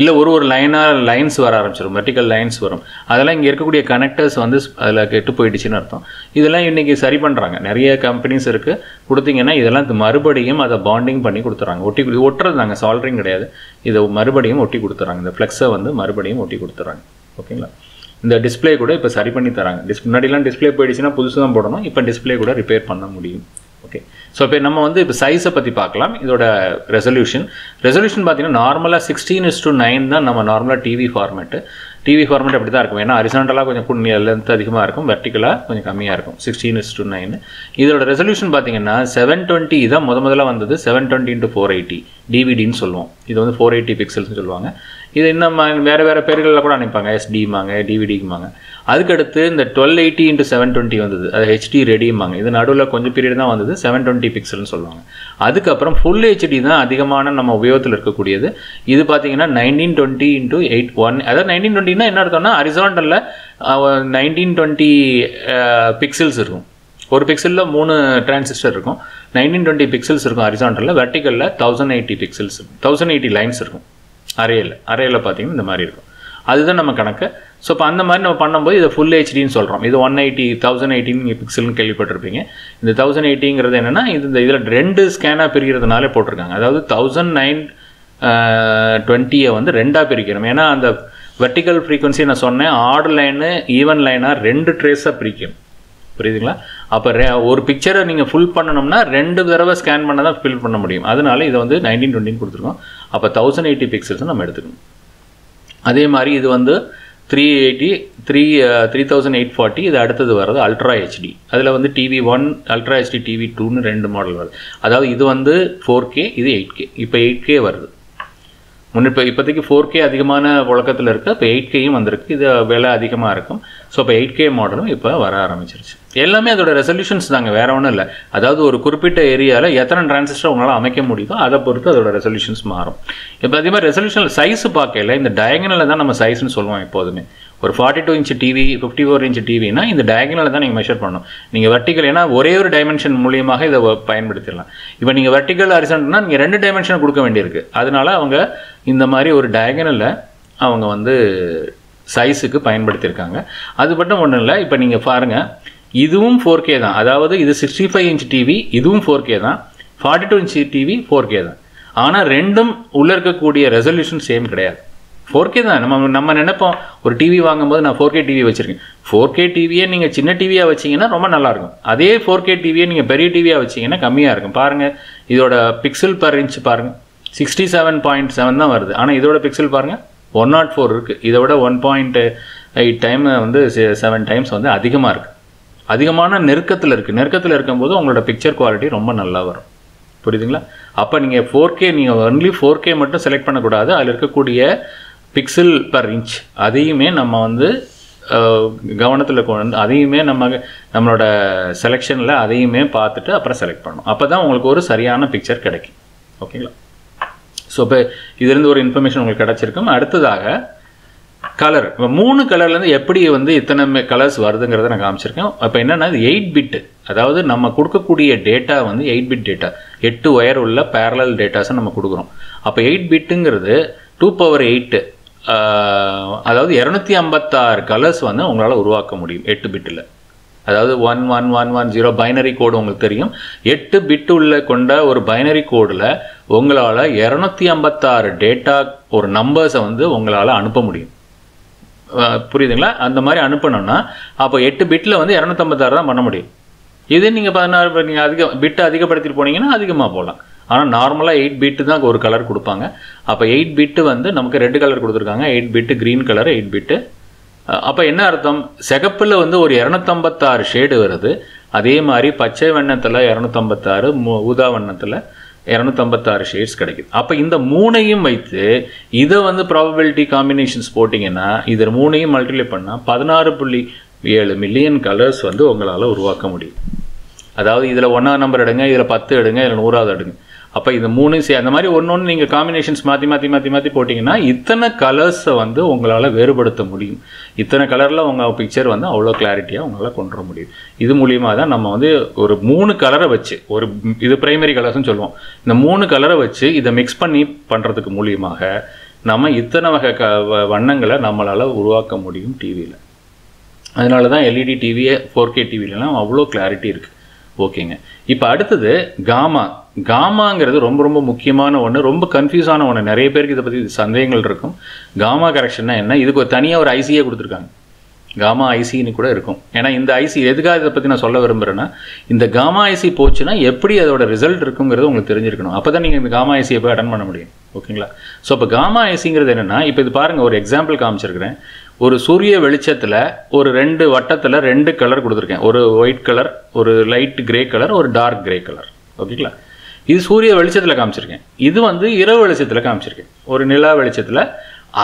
S1: இல்லை ஒரு ஒரு லைனாக லைன்ஸ் வர ஆரம்பிச்சிடும் வெர்டிக்கல் லைன்ஸ் வரும். அதெல்லாம் இங்கே இருக்கக்கூடிய கனெக்டர்ஸ் வந்து அதில் கெட்டு போயிடுச்சுன்னு அர்த்தம். இதெல்லாம் இன்றைக்கி சரி பண்ணுறாங்க நிறைய கம்பெனிஸ் இருக்குது கொடுத்தீங்கன்னா இதெல்லாம் மறுபடியும் அதை பாண்டிங் பண்ணி கொடுத்துறாங்க. ஒட்டி ஒட்டுறது தாங்க. சால்ட்ரிங் கிடையாது. இதை மறுபடியும் ஒட்டி கொடுத்துறாங்க. இந்த ஃப்ளெக்ஸை வந்து மறுபடியும் ஒட்டி கொடுத்துறாங்க. ஓகேங்களா இந்த டிஸ்பிளே கூட இப்போ சரி பண்ணி தராங்க. டிஸ் முன்னாடிலாம் டிஸ்ப்ளே போயிடுச்சுன்னா புதுசு தான் போடணும். இப்போ டிஸ்ப்ளே கூட ரிப்பேர் பண்ண முடியும். ஓகே ஸோ இப்போ நம்ம வந்து இப்போ சைஸை பற்றி பார்க்கலாம். இதோட ரெசல்யூஷன் ரெசல்யூஷன் பார்த்தீங்கன்னா நார்மலாக சிக்ஸ்டீன் இஸ் டு நைன் தான் நம்ம நார்மலாக டிவி ஃபார்மேட்டு டிவி ஃபார்மேட் அப்படி தான் இருக்கும். ஏன்னா ஹரிசாண்டலாக கொஞ்சம் புண்ணிய லென்த் அதிகமாக இருக்கும். வெர்டிக்கலாக கொஞ்சம் கம்மியாக இருக்கும். சிக்ஸ்டீன் இஸ் டு நைன் இதோட ரெசல்யூஷன் பார்த்தீங்கன்னா செவன் டுவெண்ட்டி தான் முத முதல்ல வந்தது. Seven twenty into four eighty டிவிடின்னு சொல்லுவோம். இது வந்து ஃபோர் எயிட்டி பிக்சல்ஸ்னு சொல்லுவாங்க. இது இன்னும் வேறு வேறு பேர்களில் கூட அனுப்பாங்க எஸ்டிமாங்க டிவிடிக்குமாங்க அதுக்கடுத்து இந்த twelve eighty into seven twenty வந்தது. அது ஹெச்டி ரெடிம்பாங்க இது நடுவில் கொஞ்சம் பீரியட் தான் வந்தது. செவன் டுவெண்ட்டி பிக்சல்னு சொல்லுவாங்க. அதுக்கப்புறம் ஃபுல் ஹெச்டி தான் அதிகமான நம்ம உபயோகத்தில் இருக்கக்கூடியது. இது பார்த்தீங்கன்னா nineteen twenty into eight one அதாவது நைன்டீன் டுவெண்ட்டினா என்ன அர்த்தம்னா ஹரிசாண்டலில் நைன்டீன் டுவெண்ட்டி பிக்சல்ஸ் இருக்கும். ஒரு பிக்சலில் மூணு டிரான்சிஸ்டர் இருக்கும். நைன்டீன் டுவெண்ட்டி பிக்சல்ஸ் இருக்கும் ஹரிசாண்டலில் வெர்டிக்கலில் thousand eighty pixels thousand eighty lines இருக்கும். அரேயில் அரையலில் பார்த்தீங்கன்னா இந்த மாதிரி இருக்கும். அதுதான் நம்ம கணக்கு. ஸோ இப்போ அந்த மாதிரி நம்ம பண்ணும்போது இதை ஃபுல் ஹெச்டின்னு சொல்கிறோம் இது ஒன் எயிட்டி தௌசண்ட் எயிட்டின் பிக்சல்னு கேள்விப்பட்டிருப்பீங்க. இந்த தௌசண்ட் எயிட்டிங்கிறது என்னென்னா இது இந்த இதில் ரெண்டு ஸ்கேனாக பிரிக்கிறதுனாலே போட்டிருக்காங்க. அதாவது தௌசண்ட் நைன் டுவெண்ட்டியை வந்து ரெண்டாக பிரிக்கணும். ஏன்னா அந்த வெர்டிக்கல் ஃப்ரீக்வன்சி நான் சொன்னேன் ஆடு லைனு ஈவன் லைனாக ரெண்டு ட்ரேஸாக பிரிக்கும். புரியுதுங்களா? அப்போ ஒரு பிக்சரை நீங்கள் ஃபுல் பண்ணணும்னா ரெண்டு தடவை ஸ்கேன் பண்ண தான் ஃபில் பண்ண முடியும். அதனால இதை வந்து நைன்டீன் டுவெண்ட்டின்னு கொடுத்துருக்கோம். அப்போ தௌசண்ட் எயிட்டி பிக்சல்ஸை நம்ம எடுத்துக்கணும். அதே மாதிரி இது வந்து three eighty three three thousand eight forty இது அடுத்தது வர்றது அல்ட்ரா ஹெச்டி அதில் வந்து TV one ultra HD TV டூன்னு ரெண்டு மாடல் வருது. அதாவது இது வந்து ஃபோர் கே இது எயிட் கே இப்போ எயிட் கே வருது. முன்ன இப்போ இப்போதைக்கு ஃபோர் கே அதிகமான புழக்கத்தில் இருக்குது இப்போ எயிட் கேயும் வந்திருக்கு. இது விலை அதிகமாக இருக்கும். ஸோ இப்போ எயிட் கே மாடலும் இப்போ வர ஆரம்பிச்சிருச்சு. எல்லாமே அதோட ரெசல்யூஷன்ஸ் தாங்க. வேறு ஒன்றும் இல்லை. அதாவது ஒரு குறிப்பிட்ட ஏரியாவில் எத்தனை டிரான்சிஸ்டர் உங்களால் அமைக்க முடியுதோ அதை பொறுத்து அதோட ரெசல்யூஷன்ஸ் மாறும். இப்போ அதே மாதிரி ரெசல்யூஷன் சைஸ் பார்க்கல இந்த டயங்கனில் தான் நம்ம சைஸ்னு சொல்லுவோம் எப்போதுமே. ஒரு forty two inch TV fifty four inch டிவினா இந்த டயகனலில் தான் நீங்கள் மெஷர் பண்ணணும். நீங்கள் வெர்டிக்கல் ஏன்னா ஒரே ஒரு டைமென்ஷன் மூலியமாக இதை பயன்படுத்திடலாம். இப்போ நீங்கள் வெர்டிக்கல் அரிசன்ட்னா நீங்கள் ரெண்டு டைமென்ஷன் கொடுக்க வேண்டியிருக்கு. அதனால் அவங்க இந்த மாதிரி ஒரு டயகனலில் அவங்க வந்து சைஸுக்கு பயன்படுத்தியிருக்காங்க. அது மட்டும் ஒன்றும் இல்லை இப்போ நீங்கள் பாருங்கள் இதுவும் ஃபோர் கே தான். அதாவது இது சிக்ஸ்டி ஃபைவ் இன்ச் டிவி இதுவும் ஃபோர் கே தான். Forty two inch TV four K தான். ஆனால் ரெண்டும் உள்ளே இருக்கக்கூடிய ரெசல்யூஷன் சேம் கிடையாது. ஃபோர் கே தான். நம்ம நம்ம நினைப்போம் ஒரு டிவி வாங்கும்போது நான் ஃபோர் கே டிவி வச்சுருக்கேன். ஃபோர் கே டிவியே நீங்கள் சின்ன டிவியாக வச்சிங்கன்னா ரொம்ப நல்லாயிருக்கும் அதே ஃபோர் கே டிவியை நீங்கள் பெரிய டிவியாக வச்சீங்கன்னா கம்மியாக இருக்கும். பாருங்கள் இதோட பிக்சல் பர் இன்ச் பாருங்கள் சிக்ஸ்டி செவன் பாயிண்ட் செவன் தான் வருது. ஆனால் இதோட பிக்சல் பாருங்கள் ஒன் நாட் oh ஃபோர் இருக்குது இதை விட ஒன் பாயிண்ட் எயிட் டைம் வந்து செவன் டைம்ஸ் வந்து அதிகமாக இருக்குது அதிகமான நெருக்கத்தில் இருக்குது நெருக்கத்தில் இருக்கும்போது உங்களோட பிக்சர் குவாலிட்டி ரொம்ப நல்லா வரும். புரியுதுங்களா? அப்போ நீங்கள் ஃபோர் கே நீங்கள் ஒன்லி ஃபோர் கே மட்டும் செலக்ட் பண்ணக்கூடாது. அதில் இருக்கக்கூடிய பிக்சல் பர் இன்ச். அதையுமே நம்ம வந்து கவனத்தில் கொண்டு அதையுமே நம்ம நம்மளோட செலெக்ஷனில் அதையுமே பார்த்துட்டு அப்புறம் செலக்ட் பண்ணணும். அப்போ தான் உங்களுக்கு ஒரு சரியான பிக்சர் கிடைக்கும். ஓகேங்களா ஸோ இப்போ இதுலேருந்து ஒரு இன்ஃபர்மேஷன் உங்களுக்கு கிடச்சிருக்கும். அடுத்ததாக கலர் இப்போ மூணு கலர்லேருந்து எப்படி வந்து இத்தனை கலர்ஸ் வருதுங்கிறத நான் காமிச்சிருக்கேன். அப்போ என்னென்னா இது எயிட் பிட்டு அதாவது நம்ம கொடுக்கக்கூடிய டேட்டா வந்து எயிட் பிட் டேட்டா எட்டு ஒயர் உள்ள பேரலல் டேட்டாஸை நம்ம கொடுக்குறோம். அப்போ எயிட் பிட்டுங்கிறது டூ பவர் எயிட்டு அதாவது இரநூத்தி ஐம்பத்தாறு கலர்ஸ் வந்து உங்களால் உருவாக்க முடியும் எட்டு பிட்டில் அதாவது one one one one zero binary code உங்களுக்கு தெரியும். எட்டு பிட் உள்ள கொண்ட ஒரு பைனரி கோடில் உங்களால் இரநூத்தி ஐம்பத்தாறு டேட்டா ஒரு நம்பர்ஸை வந்து உங்களால் அனுப்ப முடியும். புரியுதுங்களா? அந்த மாதிரி அனுப்பணும்னா அப்போ எட்டு பிட்டில் வந்து இரநூத்தம்பத்தாறு தான் பண்ண முடியும். இதே நீங்கள் பதினாறு நீங்கள் அதிக பிட்டை அதிகப்படுத்திட்டு போனீங்கன்னா அதிகமாக போகலாம் ஆனால் நார்மலாக எயிட் பிட்டு தான் ஒரு கலர் கொடுப்பாங்க. அப்போ எயிட் பிட்டு வந்து நமக்கு ரெட் கலர் கொடுத்துருக்காங்க. Eight bit green colour eight bit அப்போ என்ன அர்த்தம்? சிகப்பில் வந்து ஒரு இரநூத்தம்பத்தாறு ஷேடு வருது. அதே மாதிரி பச்சை வண்ணத்தில் இரநூத்தம்பத்தாறு மு- ஊதா வண்ணத்தில் இரநூத்தம்பத்தாறு ஷேட்ஸ் கிடைக்குது. அப்போ இந்த மூணையும் வைத்து இதை வந்து ப்ராபபிலிட்டி காம்பினேஷன்ஸ் போட்டிங்கன்னா இது மூணையும் மல்டிப்ளை பண்ணால் பதினாறு புள்ளி ஏழு மில்லியன் கலர்ஸ் வந்து உங்களால் உருவாக்க முடியும். அதாவது இதில் ஒன்றாவது நம்பர் எடுங்க இதில் பத்து எடுங்க இதில் நூறாவது எடுங்க. அப்போ இந்த மூணு சே அந்த மாதிரி ஒன்று ஒன்று நீங்கள் காம்பினேஷன்ஸ் மாற்றி மாற்றி மாற்றி மாற்றி போட்டிங்கன்னா இத்தனை கலர்ஸை வந்து உங்களால் வேறுபடுத்த முடியும். இத்தனை கலரில் உங்கள் பிக்சர் வந்து அவ்வளோ கிளாரிட்டியாக உங்களால் கொண்டு வர முடியும். இது மூலியமாக தான் நம்ம வந்து ஒரு மூணு கலரை வச்சு ஒரு இது ப்ரைமரி கலர்ஸ்னு சொல்லுவோம். இந்த மூணு கலரை வச்சு இதை மிக்ஸ் பண்ணி பண்ணுறதுக்கு மூலியமாக நம்ம இத்தனை வகை க வ- வண்ணங்களை நம்மளால் உருவாக்க முடியும் டிவியில் அதனால தான் எல்இடி டிவியே ஃபோர் கே டிவிலலாம் அவ்வளோ கிளாரிட்டி இருக்குது ஓகேங்க இப்போ அடுத்தது காமா காமாங்கிறது ரொம்ப ரொம்ப முக்கியமான ஒன்று ரொம்ப கன்ஃபியூஸான ஒன்று நிறைய பேருக்கு இதை பற்றி சந்தேகங்கள் இருக்கும். காமா கரெக்ஷன்னா என்ன? இதுக்கு ஒரு தனியாக ஒரு ஐசியே கொடுத்துருக்காங்க. காமா ஐசின்னு கூட இருக்கும். ஏன்னா இந்த ஐசி எதுக்காக இதை பற்றி நான் சொல்ல விரும்புகிறேன்னா இந்த காமா ஐசி போச்சுன்னா எப்படி அதோட ரிசல்ட் இருக்குங்கிறது உங்களுக்கு தெரிஞ்சிருக்கணும். அப்போ தான் நீங்கள் இந்த காமா ஐசியை போய் அட்டன் பண்ண முடியும். ஓகேங்களா? ஸோ இப்போ காமா ஐசிங்கிறது என்னென்னா இப்போ இது பாருங்கள் ஒரு எக்ஸாம்பிள் காமிச்சிருக்கிறேன். ஒரு சூரிய வெளிச்சத்தில் ஒரு ரெண்டு வட்டத்தில் ரெண்டு கலர் கொடுத்துருக்கேன். ஒரு ஒயிட் கலர் ஒரு லைட் கிரே கலர் ஒரு டார்க் கிரே கலர் ஓகேங்களா? இது சூரிய வெளிச்சத்தில் காமிச்சிருக்கேன். இது வந்து இரவு வெளிச்சத்தில் காமிச்சிருக்கேன். ஒரு நிலா வெளிச்சத்தில்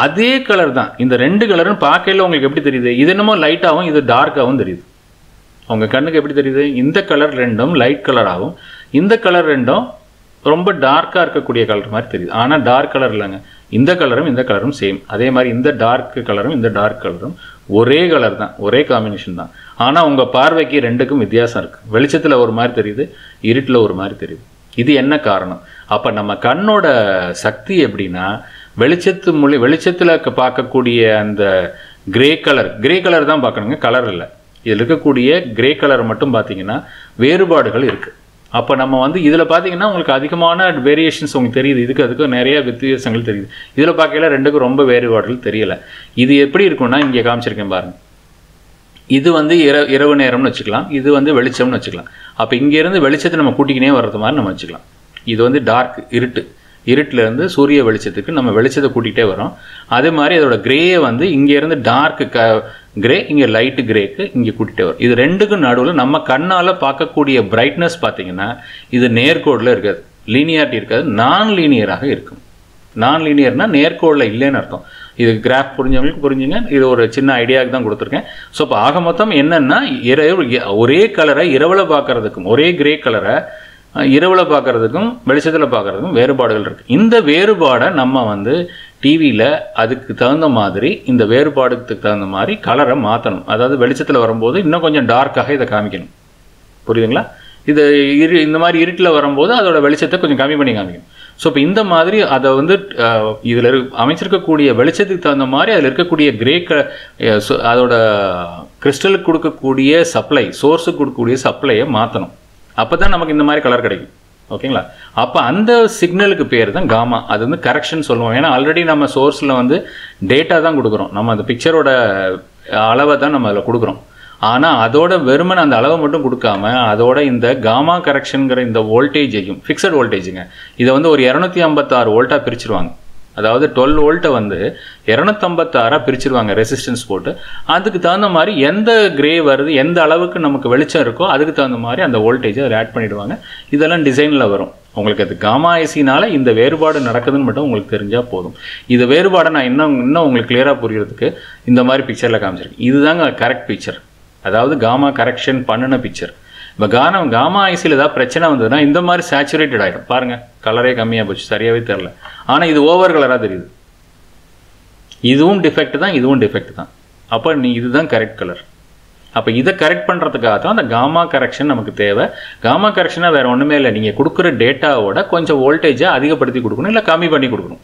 S1: அதே கலர் தான். இந்த ரெண்டு கலரும் பார்க்கையில் உங்களுக்கு எப்படி தெரியுது? இது என்னமோ லைட்டாகவும் இது டார்க்காகவும் தெரியுது. உங்கள் கண்ணுக்கு எப்படி தெரியுது? இந்த கலர் ரெண்டும் லைட் கலராகவும் இந்த கலர் ரெண்டும் ரொம்ப டார்க்காக இருக்கக்கூடிய கலர் மாதிரி தெரியுது. ஆனால் டார்க் கலர் இல்லைங்க. இந்த கலரும் இந்த கலரும் சேம் அதே மாதிரி இந்த டார்க் கலரும் இந்த டார்க் கலரும் ஒரே கலர் தான். ஒரே காம்பினேஷன் தான். ஆனால் உங்கள் பார்வைக்கு ரெண்டுக்கும் வித்தியாசம் இருக்குது வெளிச்சத்தில் ஒரு மாதிரி தெரியுது இருட்டில் ஒரு மாதிரி தெரியுது. இது என்ன காரணம்? அப்போ நம்ம கண்ணோட சக்தி எப்படின்னா வெளிச்சத்து மொழி வெளிச்சத்தில் பார்க்கக்கூடிய அந்த கிரே கலர் கிரே கலர் தான் பார்க்கணுங்க கலர் இல்லை. இதில் இருக்கக்கூடிய கிரே கலர் மட்டும் பார்த்தீங்கன்னா வேறுபாடுகள் இருக்குது அப்போ நம்ம வந்து இதில் பார்த்தீங்கன்னா உங்களுக்கு அதிகமான வேரியேஷன்ஸ் உங்களுக்கு தெரியுது. இதுக்கு அதுக்கு நிறைய வித்தியாசங்கள் தெரியுது. இதில் பார்க்கல ரெண்டுக்கும் ரொம்ப வேறுபாடுகள் தெரியலை. இது எப்படி இருக்கும்னா இங்கே காமிச்சிருக்கேன் பாருங்கள் இது வந்து இர இரவு நேரம்னு வச்சுக்கலாம். இது வந்து வெளிச்சம்னு வச்சுக்கலாம். அப்போ இங்கேருந்து வெளிச்சத்தை நம்ம கூட்டிக்கினே வர்றது மாதிரி நம்ம வச்சுக்கலாம். இது வந்து டார்க் இருட்டு. இருட்டிலேருந்து சூரிய வெளிச்சத்துக்கு நம்ம வெளிச்சத்தை கூட்டிகிட்டே வரோம் அதே மாதிரி அதோட கிரேயை வந்து இங்கேருந்து டார்க்கு க கிரே இங்கே லைட்டு கிரேக்கு இங்கே கூட்டிகிட்டே வரும் இது ரெண்டுக்கும் நடுவில் நம்ம கண்ணால் பார்க்கக்கூடிய பிரைட்னஸ் பார்த்தீங்கன்னா இது நேர்கோடில் இருக்காது. லீனியாரிட்டி இருக்காது. நான் லீனியராக இருக்கும். நான் லீனியர்னால் நேர்கோடில் இல்லைன்னு அர்த்தம். இது கிராஃப் புரிஞ்சவங்களுக்கு புரிஞ்சுங்க. இது ஒரு சின்ன ஐடியாவுக்கு தான் கொடுத்துருக்கேன். ஸோ இப்போ ஆக மொத்தம் என்னென்னா ஒரே கலரை இரவில் பார்க்கறதுக்கும் ஒரே கிரே கலரை இரவில் பார்க்கறதுக்கும் வெளிச்சத்தில் பார்க்கறதுக்கும் வேறுபாடுகள் இருக்குது இந்த வேறுபாடை நம்ம வந்து டிவியில் அதுக்கு தகுந்த மாதிரி இந்த வேறுபாடுக்கு தகுந்த மாதிரி கலரை மாற்றணும் அதாவது வெளிச்சத்தில் வரும்போது இன்னும் கொஞ்சம் டார்க்காக இதை காமிக்கணும். புரியுதுங்களா? இது இரு இந்த மாதிரி இருட்டில் வரும்போது அதோட வெளிச்சத்தை கொஞ்சம் கம்மி பண்ணி காமிக்கணும். ஸோ இப்போ இந்த மாதிரி அதை வந்து இதில் அமைச்சிருக்கக்கூடிய வெளிச்சத்துக்கு தகுந்த மாதிரி அதில் இருக்கக்கூடிய கிரே அதோட கிறிஸ்டலுக்கு கொடுக்கக்கூடிய சப்ளை சோர்ஸுக்கு கொடுக்கக்கூடிய சப்ளையை மாற்றணும் அப்போ தான் நமக்கு இந்த மாதிரி கலர் கிடைக்கும். ஓகேங்களா அப்போ அந்த சிக்னலுக்கு பேர் தான் காமா அது வந்து கரெக்ஷன் சொல்லுவோம். ஏன்னா ஆல்ரெடி நம்ம சோர்ஸில் வந்து டேட்டா தான் கொடுக்குறோம். நம்ம அந்த பிக்சரோட அளவை தான் நம்ம அதில் கொடுக்குறோம். ஆனால் அதோட வெறுமன் அந்த அளவை மட்டும் கொடுக்காம அதோட இந்த காமா கரெக்ஷனுங்கிற இந்த வோல்டேஜையும் ஃபிக்ஸட் வோல்டேஜுங்க இதை வந்து ஒரு இரநூத்தி ஐம்பத்தாறு வோல்ட்டாக பிரிச்சிருவாங்க. அதாவது டுவெல் வோல்ட்டை வந்து இரநூத்தம்பத்தாறாக பிரிச்சிருவாங்க ரெசிஸ்டன்ஸ் போட்டு. அதுக்கு தகுந்த மாதிரி எந்த கிரே வருது எந்த அளவுக்கு நமக்கு வெளிச்சம் இருக்கோ அதுக்கு தகுந்த மாதிரி அந்த வோல்டேஜை அதில் ஆட் பண்ணிவிடுவாங்க இதெல்லாம் டிசைனில் வரும். உங்களுக்கு அது காமா ஐசினால இந்த வேறுபாடு நடக்குதுன்னு மட்டும் உங்களுக்கு தெரிஞ்சால் போதும். இது வேறுபாடை நான் இன்னும் இன்னும் உங்களுக்கு கிளியராக புரியறதுக்கு இந்த மாதிரி பிக்சரில் காமிச்சிருக்கேன். இதுதாங்க கரெக்ட் பிக்சர் அதாவது காமா கரெக்ஷன் பண்ணின பிக்சர் இப்போ கானம் காமா ஐசியில் ஏதாவது பிரச்சனை வந்ததுன்னா இந்த மாதிரி சேச்சுரேட்டட் ஆகிடும் பாருங்கள் கலரே கம்மியாக போச்சு சரியாகவே தெரில ஆனால் இது ஓவர் கலராக தெரியுது. இதுவும் டிஃபெக்ட் தான் இதுவும் டிஃபெக்ட் தான். அப்போ நீ இதுதான் கரெக்ட் கலர் அப்போ இதை கரெக்ட் பண்ணுறதுக்காக தான் அந்த காமா கரெக்ஷன் நமக்கு தேவை. காமா கரெக்ஷனாக வேறு ஒன்றுமே இல்லை. நீங்கள் கொடுக்குற டேட்டாவோட கொஞ்சம் வோல்டேஜை அதிகப்படுத்தி கொடுக்கணும் இல்லை கம்மி பண்ணி கொடுக்கணும்.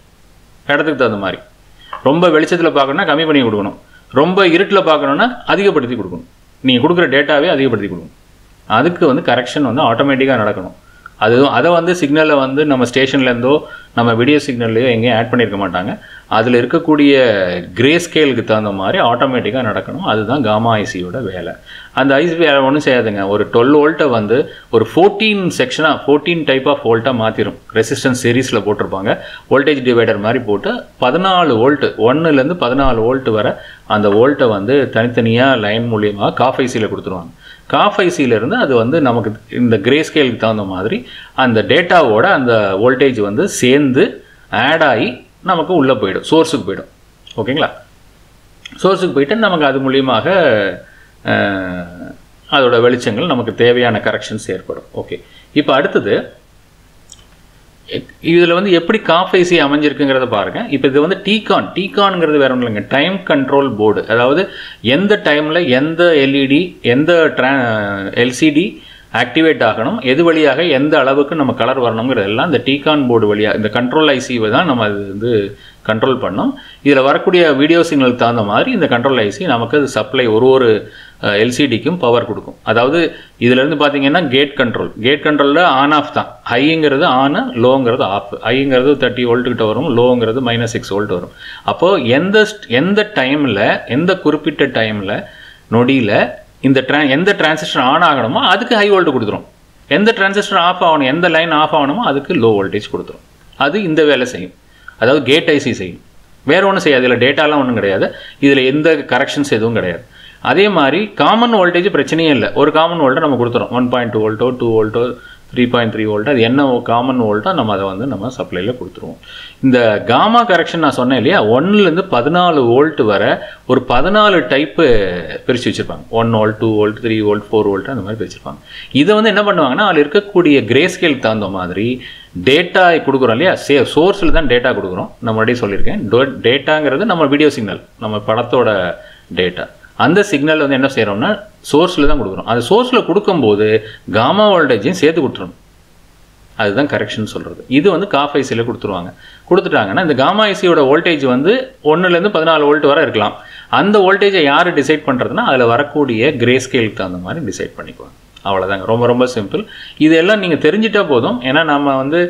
S1: இடத்துக்கு தகுந்த மாதிரி. ரொம்ப வெளிச்சத்தில் பார்க்கணுன்னா கம்மி பண்ணி கொடுக்கணும். ரொம்ப இருட்டில் பார்க்கணுன்னா அதிகப்படுத்தி கொடுக்கணும். நீங்கள் கொடுக்குற டேட்டாவே அதிகப்படுத்தி கொடுங்க அதுக்கு வந்து கரெக்ஷன் வந்து ஆட்டோமேட்டிக்காக நடக்கணும். அது அதை வந்து சிக்னலில் வந்து நம்ம ஸ்டேஷன்லேருந்தோ நம்ம வீடியோ சிக்னல்லையோ எங்கேயும் ஆட் பண்ணியிருக்க மாட்டாங்க. அதில் இருக்கக்கூடிய கிரே ஸ்கேலுக்கு தகுந்த மாதிரி ஆட்டோமேட்டிக்காக நடக்கணும். அதுதான் காமா ஐசியோட வேலை. அந்த ஐசி வேலை ஒன்றும் செய்யாதுங்க. ஒரு டுவெல் வோல்ட்டை வந்து ஒரு ஃபோர்டீன் செக்ஷனாக ஃபோர்டீன் டைப் ஆஃப் வோல்ட்டாக மாற்றிடும் ரெசிஸ்டன்ஸ் சீரீஸில் போட்டிருப்பாங்க. வோல்டேஜ் டிவைடர் மாதிரி போட்டு பதினாலு வோல்ட்டு ஒன்றுலேருந்து பதினாலு வோல்ட் வர அந்த வோல்ட்டை வந்து தனித்தனியாக லைன் மூலியமாக காஃப் ஐசியில் கொடுத்துருவாங்க. காஃப் ஐசியிலேருந்து அது வந்து நமக்கு இந்த கிரே ஸ்கேலுக்கு தகுந்த மாதிரி அந்த டேட்டாவோட அந்த வோல்டேஜ் வந்து சேர்ந்து ஆட் ஆகி நமக்கு உள்ளே போயிடும் சோர்ஸுக்கு போயிடும். ஓகேங்களா சோர்ஸுக்கு போயிட்டு நமக்கு அது மூலியமாக அதோட வெளிச்சங்கள் நமக்கு தேவையான கரெக்ஷன்ஸ் ஏற்படும். ஓகே இப்போ அடுத்தது இதில் வந்து எப்படி காஃபைசி அமைஞ்சிருக்குங்கிறத பாருங்க. இப்போ இது வந்து டீகான் டீகான்ங்கிறது வேற ஒன்றும் இல்லைங்க டைம் கண்ட்ரோல் போர்டு அதாவது எந்த டைமில் எந்த எல்இடி எந்த ட்ரா எல்சிடி ஆக்டிவேட் ஆகணும். எது வழியாக எந்த அளவுக்கு நம்ம கலர் வரணுங்கிறதெல்லாம் இந்த டீகான் போர்டு வழியாக இந்த கண்ட்ரோல் ஐசிவை தான் நம்ம அது வந்து கண்ட்ரோல் பண்ணோம். இதில் வரக்கூடிய வீடியோ சிக்னலுக்கு தகுந்த மாதிரி இந்த கண்ட்ரோல் ஐசி நமக்கு அது சப்ளை ஒரு ஒரு எல்சிடிக்கும் பவர் கொடுக்கும். அதாவது இதுலேருந்து பார்த்தீங்கன்னா கேட் கண்ட்ரோல் கேட் கண்ட்ரோலில் ஆன் ஆஃப் தான். ஹைங்கிறது ஆன் லோங்கிறது ஆஃப் ஹைங்கிறது தேர்ட்டி வோல்ட் கிட்ட வரும் லோங்கிறது மைனஸ் சிக்ஸ் வோல்ட் வரும். அப்போது எந்த எந்த டைமில் எந்த குறிப்பிட்ட டைமில் நொடியில் இந்த ட்ரா எந்த டிரான்சிஸ்டர் ஆன் ஆகணுமோ அதுக்கு ஹை வோல்ட் கொடுத்துரும். எந்த டிரான்சிஸ்டர் ஆஃப் ஆகணும் எந்த லைன் ஆஃப் ஆகணுமோ அதுக்கு லோ வோல்டேஜ் கொடுத்துரும். அது இந்த வேலை செய்யும். அதாவது கேட் ஐசி செய்யும். வேறு ஒன்றும் செய்யாது. இதில் டேட்டாலாம் ஒன்றும் கிடையாது. இதில் எந்த கரெக்ஷன்ஸ் எதுவும் கிடையாது. அதே மாதிரி காமன் வோல்டேஜ் பிரச்சனையே இல்லை. ஒரு காமன் வோல்ட்டை நம்ம கொடுத்துறோம். ஒன் பாயிண்ட் டூ வோல்ட்டோ டூ வோல்ட்டோ த்ரீ பாயிண்ட் த்ரீ வோல்ட் அது என்ன காமன் வோல்ட்டோ நம்ம அதை வந்து நம்ம சப்ளையில் கொடுத்துருவோம். இந்த காமா கரெக்ஷன் நான் சொன்னேன் இல்லையா? ஒன்னுலேருந்து பதினாலு வோல்ட் வர ஒரு பதினாலு டைப்பு பிரித்து வச்சுருப்பாங்க. One volt two volt three volt four volt அந்த மாதிரி பிரிச்சிருப்பாங்க. இதை வந்து என்ன பண்ணுவாங்கன்னா அதில் இருக்கக்கூடிய கிரே ஸ்கேலுக்கு தகுந்த மாதிரி டேட்டா கொடுக்குறோம் இல்லையா? சே சோர்ஸில் தான் டேட்டா கொடுக்குறோம். நான் முன்னாடியே சொல்லியிருக்கேன். டேட்டாங்கிறது நம்ம வீடியோ சிக்னல் நம்ம படத்தோட டேட்டா அந்த சிக்னல் வந்து என்ன செய்கிறோம்னா சோர்ஸில் தான் கொடுக்குறோம். அந்த சோர்ஸில் கொடுக்கும்போது காமா வோல்டேஜையும் சேர்த்து கொடுத்துரும் அதுதான் கரெக்ஷன் சொல்கிறது இது வந்து காஃப் ஐசியில் கொடுத்துருவாங்க. கொடுத்துட்டாங்கன்னா இந்த காமா ஐசியோட வோல்டேஜ் வந்து ஒன்றுலேருந்து பதினாலு வோல்ட் வரை இருக்கலாம். அந்த வோல்டேஜை யார் டிசைட் பண்ணுறதுனா அதில் வரக்கூடிய கிரே ஸ்கேலுக்கு தகுந்த மாதிரி டிசைட் பண்ணிக்குவாங்க. அவ்வளோதாங்க ரொம்ப ரொம்ப சிம்பிள் இதெல்லாம் நீங்கள் தெரிஞ்சிட்டா போதும். ஏன்னா நம்ம வந்து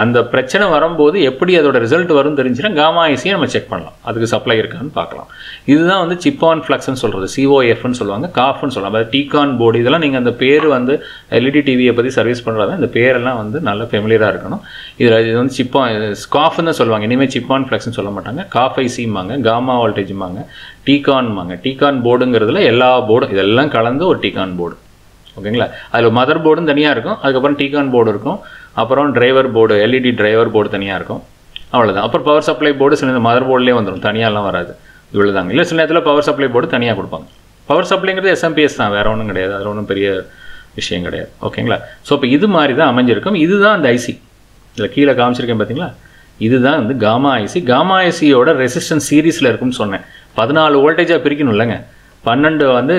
S1: அந்த பிரச்சனை வரும்போது எப்படி அதோட ரிசல்ட் வரும் தெரிஞ்சுன்னா காமா ஐசியை நம்ம செக் பண்ணலாம். அதுக்கு சப்ளை இருக்கான்னு பார்க்கலாம். இதுதான் வந்து சிப்பான் ஃப்ளக்ஸ்னு சொல்கிறது சிஓஎஃப்னு சொல்லுவாங்க காஃப்னு சொல்லுவாங்க. அதாவது டீகான் போர்டு இதெல்லாம் நீங்கள் அந்த பேர் வந்து எல்இடி டிவியை பற்றி சர்வீஸ் பண்ணுறதா இந்த பேரெல்லாம் வந்து நல்ல ஃபெமிலியராக இருக்கணும். இதில் இது வந்து சிப்பான் காஃப்னு ஸ்காஃப்னு தான் சொல்லுவாங்க. இனிமேல் சிப் ஆன் ஃப்ளக்ஸ்னு சொல்ல மாட்டாங்க. காஃப் ஐசிம்பாங்க காமா வோல்டேஜும்பாங்க டீகான்மாங்க டீகான் போர்டுங்கிறதுல எல்லா போர்டும் இதெல்லாம் கலந்து ஒரு டீகான் போர்டு ஓகேங்களா? அதில் மதர் போர்டும் தனியாக இருக்கும். அதுக்கப்புறம் டீகான் போர்டு இருக்கும். அப்புறம் driver board LED driver board தனியாக இருக்கும். அவ்வளோதான் அப்புறம் பவர் சப்ளை போர்டு சில மதர் போர்ட்லேயே வந்துடும் தனியாலாம் வராது. இவ்வளோதாங்க இல்லை சில நேரத்தில் பவர் சப்ளை போர்டு தனியாக கொடுப்பாங்க. பவர் சப்ளைங்கிறது எஸ்எம்பிஎஸ் தான். வேறு ஒன்றும் கிடையாது. அது ஒன்றும் பெரிய விஷயம் கிடையாது. ஓகேங்களா ஸோ இப்போ இது மாதிரி தான் அமைஞ்சிருக்கும். இதுதான் அந்த ஐசி இதில் கீழே காமிச்சிருக்கேன் பார்த்தீங்களா இதுதான் வந்து காமா ஐசி காமா ஐசியோட ரெசிஸ்டன்ஸ் சீரீஸில் இருக்கும்னு சொன்னேன். பதினாலு வோல்டேஜாக பிரிக்கணும் இல்லைங்க பன்னெண்டு வந்து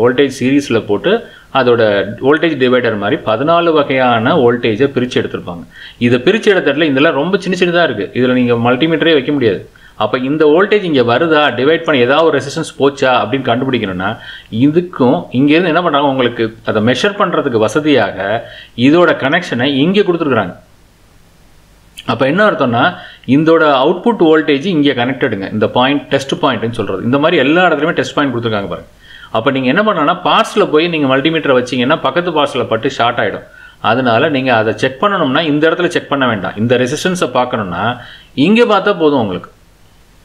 S1: வோல்டேஜ் சீரீஸில் போட்டு அதோட வோல்டேஜ் டிவைடர் மாதிரி பதினாலு வகையான வோல்டேஜை பிரித்து எடுத்திருப்பாங்க. இதை பிரித்து எடுத்ததுல இதெல்லாம் ரொம்ப சின்ன சின்னதாக இருக்குது இதில் நீங்கள் மல்டிமீட்டரே வைக்க முடியாது. அப்போ இந்த வோல்டேஜ் இங்கே வருதா டிவைட் பண்ணி ஏதாவது ஒரு ரெசிஸ்டன்ஸ் போச்சா அப்படின்னு கண்டுபிடிக்கணும்னா இதுக்கும் இங்கேருந்து என்ன பண்ணுறாங்க உங்களுக்கு அதை மெஷர் பண்ணுறதுக்கு வசதியாக இதோட கனெக்ஷனை இங்கே கொடுத்துருக்குறாங்க. அப்போ என்ன அர்த்தம்னா இதோட அவுட்புட் வோல்டேஜ் இங்கே கனெக்டடுங்க இந்த பாயிண்ட் டெஸ்ட் பாயிண்ட்னு சொல்கிறது இந்த மாதிரி எல்லா இடத்துலையுமே டெஸ்ட் பாயிண்ட் கொடுத்துருக்காங்க பாருங்க. அப்போ நீங்கள் என்ன பண்ணணும்னா பார்ட்ஸில் போய் நீங்கள் மல்டிமீட்டரை வச்சிங்கன்னா பக்கத்து பார்ட்ஸில் பட்டு ஷார்ட் ஆகிடும் அதனால நீங்கள் அதை செக் பண்ணணும்னா இந்த இடத்துல செக் பண்ண வேண்டாம். இந்த ரெசிஸ்டன்ஸை பார்க்கணுன்னா இங்கே பார்த்தா போதும் உங்களுக்கு.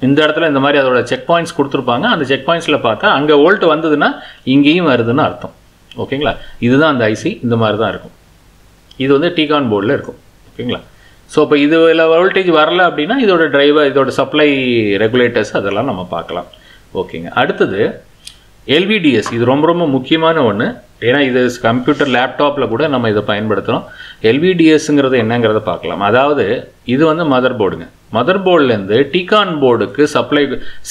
S1: இந்த இடத்துல இந்த மாதிரி அதோட செக் பாயிண்ட்ஸ் கொடுத்துருப்பாங்க. அந்த செக் பாயிண்ட்ஸில் பார்த்தா அங்கே வோல்ட் வந்ததுன்னா இங்கேயும் வருதுன்னு அர்த்தம். ஓகேங்களா? இதுதான் அந்த ஐசி இந்த மாதிரி தான் இருக்கும். இது வந்து டீகான் போர்டில் இருக்கும். ஓகேங்களா? ஸோ இப்போ இதில் வோல்டேஜ் வரல அப்படின்னா இதோட டிரைவர் இதோட சப்ளை ரெகுலேட்டர்ஸ் அதெல்லாம் நம்ம பார்க்கலாம். ஓகேங்க. அடுத்தது எல்விடிஎஸ் இது ரொம்ப ரொம்ப முக்கியமான ஒன்று ஏன்னா இது கம்ப்யூட்டர் லேப்டாப்பில் கூட நம்ம இதை பயன்படுத்துகிறோம் எல்விடிஎஸ்ங்கிறது என்னங்கிறத பார்க்கலாம். அதாவது இது வந்து மதர் போர்டுங்க மதர் போர்ட்லேருந்து டிகான் போர்டுக்கு சப்ளை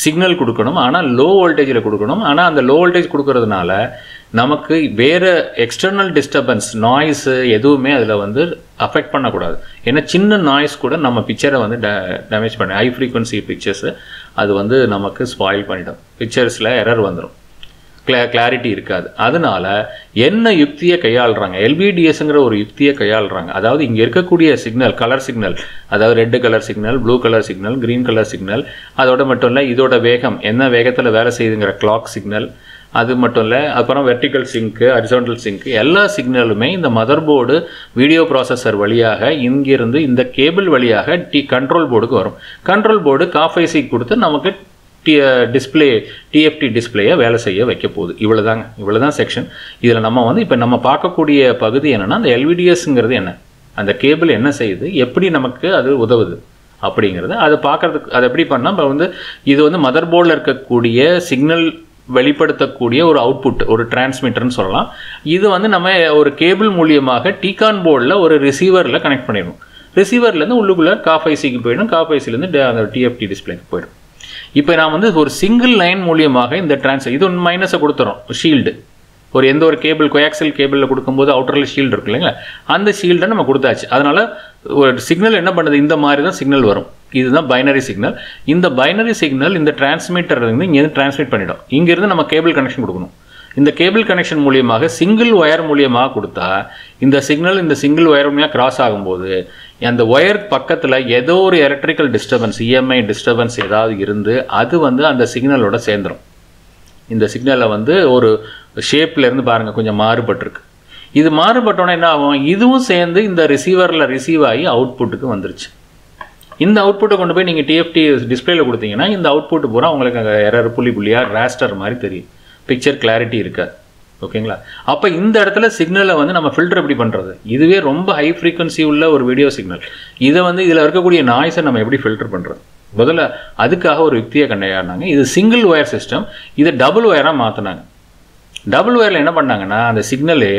S1: சிக்னல் கொடுக்கணும். ஆனால் லோ வோல்டேஜில் கொடுக்கணும். ஆனால் அந்த லோ வோல்டேஜ் கொடுக்கறதுனால நமக்கு வேறு எக்ஸ்டர்னல் டிஸ்டர்பன்ஸ் நாய்ஸு எதுவுமே அதில் வந்து அஃபெக்ட் பண்ணக்கூடாது. ஏன்னா சின்ன நாய்ஸ் கூட நம்ம பிக்சரை வந்து டேமேஜ் பண்ண ஹை ஃப்ரீக்வன்சி பிக்சர்ஸு அது வந்து நமக்கு ஸ்பாயில் பண்ணிடும். பிக்சர்ஸில் எரர் வந்துடும் கிளாரிட்டி இருக்காது. அதனால என்ன யுக்தியை கையாளுறாங்க? எல்பிடிஎஸ்ங்கிற ஒரு யுக்தியை கையாளுறாங்க. அதாவது இங்கே இருக்கக்கூடிய சிக்னல் கலர் சிக்னல் அதாவது red colour signal blue colour signal green colour signal அதோட மட்டும் இல்லை இதோட வேகம் என்ன வேகத்தில் வேலை செய்யுதுங்கிற கிளாக் சிக்னல் அது மட்டும் இல்லை அப்புறம் வெர்டிக்கல் சிங்க்கு ஹரிசாண்டல் சிங்க்கு எல்லா சிக்னலுமே இந்த மதர் போர்டு வீடியோ ப்ராசஸர் வழியாக இங்கிருந்து இந்த கேபிள் வழியாக டி கண்ட்ரோல் போர்டுக்கு வரும். கண்ட்ரோல் போர்டு காஃபைசி கொடுத்து நமக்கு டி டிஸ்பிளே டிஎஃப்டி டிஸ்பிளேயை வேலை செய்ய வைக்க போகுது. இவ்வளோ தாங்க இவ்வளோ தான் செக்ஷன் இதில் நம்ம வந்து இப்போ நம்ம பார்க்கக்கூடிய பகுதி என்னென்னா அந்த எல்விடிஎஸ்ங்கிறது என்ன? அந்த கேபிள் என்ன செய்யுது? எப்படி நமக்கு அது உதவுது? அப்படிங்கிறது அதை பார்க்கறதுக்கு அதை எப்படி பண்ணால் இப்போ வந்து இது வந்து மதர் போர்டில் இருக்கக்கூடிய சிக்னல் வெளிப்படுத்தக்கூடிய ஒரு அவுட்புட் ஒரு டிரான்ஸ்மிட்டர்னு சொல்லலாம். இது வந்து நம்ம ஒரு கேபிள் மூலியமாக டீகான் போர்டில் ஒரு ரிசீவரில் கனெக்ட் பண்ணிடணும். ரிசீவர்லேருந்து உள்ளுக்குள்ளே காஃபைசிக்கு போயிடும். காஃபைசிலேருந்து அந்த டிஎஃப்டி டிஸ்பிளேக்கு போயிடும். இப்போ நான் வந்து ஒரு சிங்கிள் லைன் மூலியமாக இந்த டிரான்ஸ் இது ஒன்று மைனஸை கொடுத்துறோம். ஷீல்டு ஒரு எந்த ஒரு கேபிள் கொயாக்சல் கேபிளில் கொடுக்கும்போது அவுட்டரில் ஷீல்டு இருக்கு இல்லைங்களா? அந்த ஷீல்டை நம்ம கொடுத்தாச்சு. அதனால் ஒரு சிக்னல் என்ன பண்ணுது? இந்த மாதிரி தான் சிக்னல் வரும். இதுதான் பைனரி சிக்னல் இந்த பைனரி சிக்னல் இந்த டிரான்ஸ்மிட்டர் இருந்து இங்கேருந்து டிரான்ஸ்மிட் பண்ணிடும். இங்கேருந்து நம்ம கேபிள் கனெக்ஷன் கொடுக்கணும். இந்த கேபிள் கனெக்ஷன் மூலியமாக சிங்கிள் ஒயர் மூலியமாக கொடுத்தா இந்த சிக்னல் இந்த சிங்கிள் ஒயர் மூலியமாக கிராஸ் ஆகும்போது அந்த ஒயர் பக்கத்தில் ஏதோ ஒரு எலக்ட்ரிக்கல் டிஸ்டர்பன்ஸ் இஎம்ஐ டிஸ்டர்பன்ஸ் ஏதாவது இருந்து அது வந்து அந்த சிக்னலோட சேர்ந்துடும் இந்த சிக்னலை வந்து ஒரு ஷேப்லேருந்து பாருங்கள் கொஞ்சம் மாறுபட்டிருக்கு. இது மாறுபட்டோன்னே என்ன ஆகும்? இதுவும் சேர்ந்து இந்த ரிசீவரில் ரிசீவ் ஆகி அவுட்புட்டுக்கு வந்துருச்சு. இந்த அவுட்புட்டை கொண்டு போய் நீங்கள் டிஎஃப்டி டிஸ்பிளேல கொடுத்தீங்கன்னா இந்த அவுட்புட் பூரா உங்களுக்கு அங்கே எரர் புள்ளி புள்ளியாக ரேஸ்டர் மாதிரி தெரியும். பிக்சர் கிளாரிட்டி இருக்காது ஓகேங்களா? அப்போ இந்த இடத்துல சிக்னலை வந்து நம்ம ஃபில்டர் எப்படி பண்ணுறது இதுவே ரொம்ப ஹை ஃப்ரீக்வன்சி உள்ள ஒரு வீடியோ சிக்னல் இதை வந்து இதில் இருக்கக்கூடிய நாய்ஸை நம்ம எப்படி ஃபில்டர் பண்ணுறது முதல்ல அதுக்காக ஒரு யுக்தியை கண்டையாடினாங்க இது சிங்கிள் ஒயர் சிஸ்டம் இதை டபுள் ஒயராக மாற்றினாங்க டபுள் ஒயரில் என்ன பண்ணாங்கன்னா அந்த சிக்னலே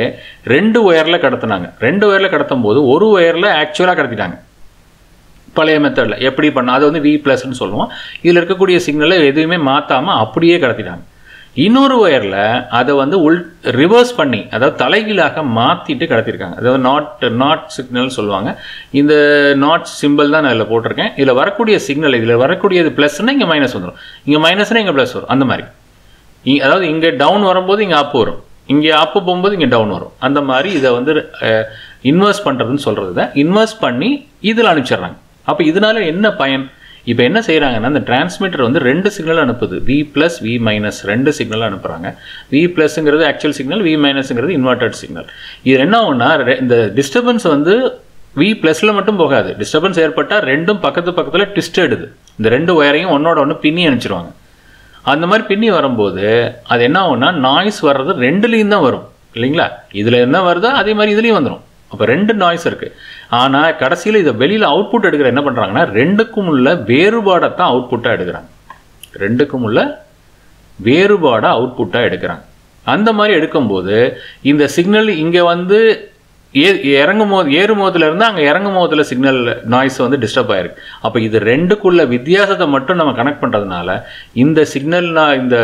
S1: ரெண்டு ஒயரில் கடத்தினாங்க. ரெண்டு ஒயரில் கடத்தும் போது ஒரு ஒயரில் ஆக்சுவலாக கடத்திட்டாங்க. பழைய மெத்தடில் எப்படி பண்ண அது வந்து வி ப்ளஸ்ன்னு சொல்லுவோம். இதில் இருக்கக்கூடிய சிக்னலை எதுவுமே மாற்றாமல் அப்படியே கடத்திட்டாங்க. இன்னொரு ஒயரில் அதை வந்து உள் ரிவர்ஸ் பண்ணி அதாவது தலைகீழாக மாற்றிட்டு கடத்திருக்காங்க. அதாவது நாட் நாட் சிக்னல் சொல்லுவாங்க. இந்த நாட் சிம்பிள் தான் நான் இதில் போட்டிருக்கேன். இதில் வரக்கூடிய சிக்னல் இதில் வரக்கூடியது ப்ளஸ்னால் இங்கே மைனஸ் வந்துடும் இங்கே மைனஸ்னால் இங்கே ப்ளஸ் வரும். அந்த மாதிரி. இ- அதாவது இங்கே டவுன் வரும்போது இங்கே அப் வரும். இங்கே அப்பு போகும்போது இங்கே டவுன் வரும். அந்த மாதிரி இதை வந்து இன்வெஸ்ட் பண்ணுறதுன்னு சொல்கிறது தான். இன்வெஸ்ட் பண்ணி இதில் அனுப்பிச்சிடுறாங்க. அப்போ இதனால என்ன பயன்? இப்போ என்ன செய்கிறாங்கன்னா அந்த டிரான்ஸ்மிட்டர் வந்து ரெண்டு சிக்னல் அனுப்புது. வி ப்ளஸ் வி மைனஸ் ரெண்டு சிக்னல் அனுப்புகிறாங்க வி ப்ளஸ்ங்கிறது ஆக்சுவல் சிக்னல் வி மைனஸ்ங்கிறது இன்வெர்டட் சிக்னல் இது என்ன ஆகும்னா இந்த டிஸ்டர்பன்ஸ் வந்து வி ப்ளஸில் மட்டும் போகாது. டிஸ்டர்பன்ஸ் ஏற்பட்டால் ரெண்டும் பக்கத்து பக்கத்தில் ட்விஸ்ட் எடுது இந்த ரெண்டு ஒயரையும் ஒன்றோட ஒன்று பின்னி அனுப்பிச்சிருவாங்க அந்த மாதிரி பின்னி வரும்போது அது என்ன ஆகும்னா நாய்ஸ் வர்றது ரெண்டுலேயும் தான் வரும். இல்லைங்களா? இதில் என்ன வருதோ அதே மாதிரி இதுலேயும் வந்துடும் அப்போ ரெண்டு நாய்ஸ் இருக்குது ஆனால் கடைசியில் இதை வெளியில் அவுட்புட் எடுக்கிற என்ன பண்ணுறாங்கன்னா ரெண்டுக்கும் உள்ள வேறுபாடை தான் அவுட்புட்டாக எடுக்கிறாங்க. ரெண்டுக்கும் உள்ள வேறுபாடை அவுட்புட்டாக எடுக்கிறாங்க. அந்த மாதிரி எடுக்கும்போது இந்த சிக்னல் இங்கே வந்து ஏ இறங்கும் போது ஏறும் போதுலேருந்து அங்கே இறங்கும் போதில் சிக்னல் நாய்ஸ் வந்து டிஸ்டர்ப் ஆயிருக்கு. அப்போ இது ரெண்டுக்குள்ள வித்தியாசத்தை மட்டும் நம்ம கனெக்ட் பண்ணுறதுனால இந்த சிக்னல்னா இந்த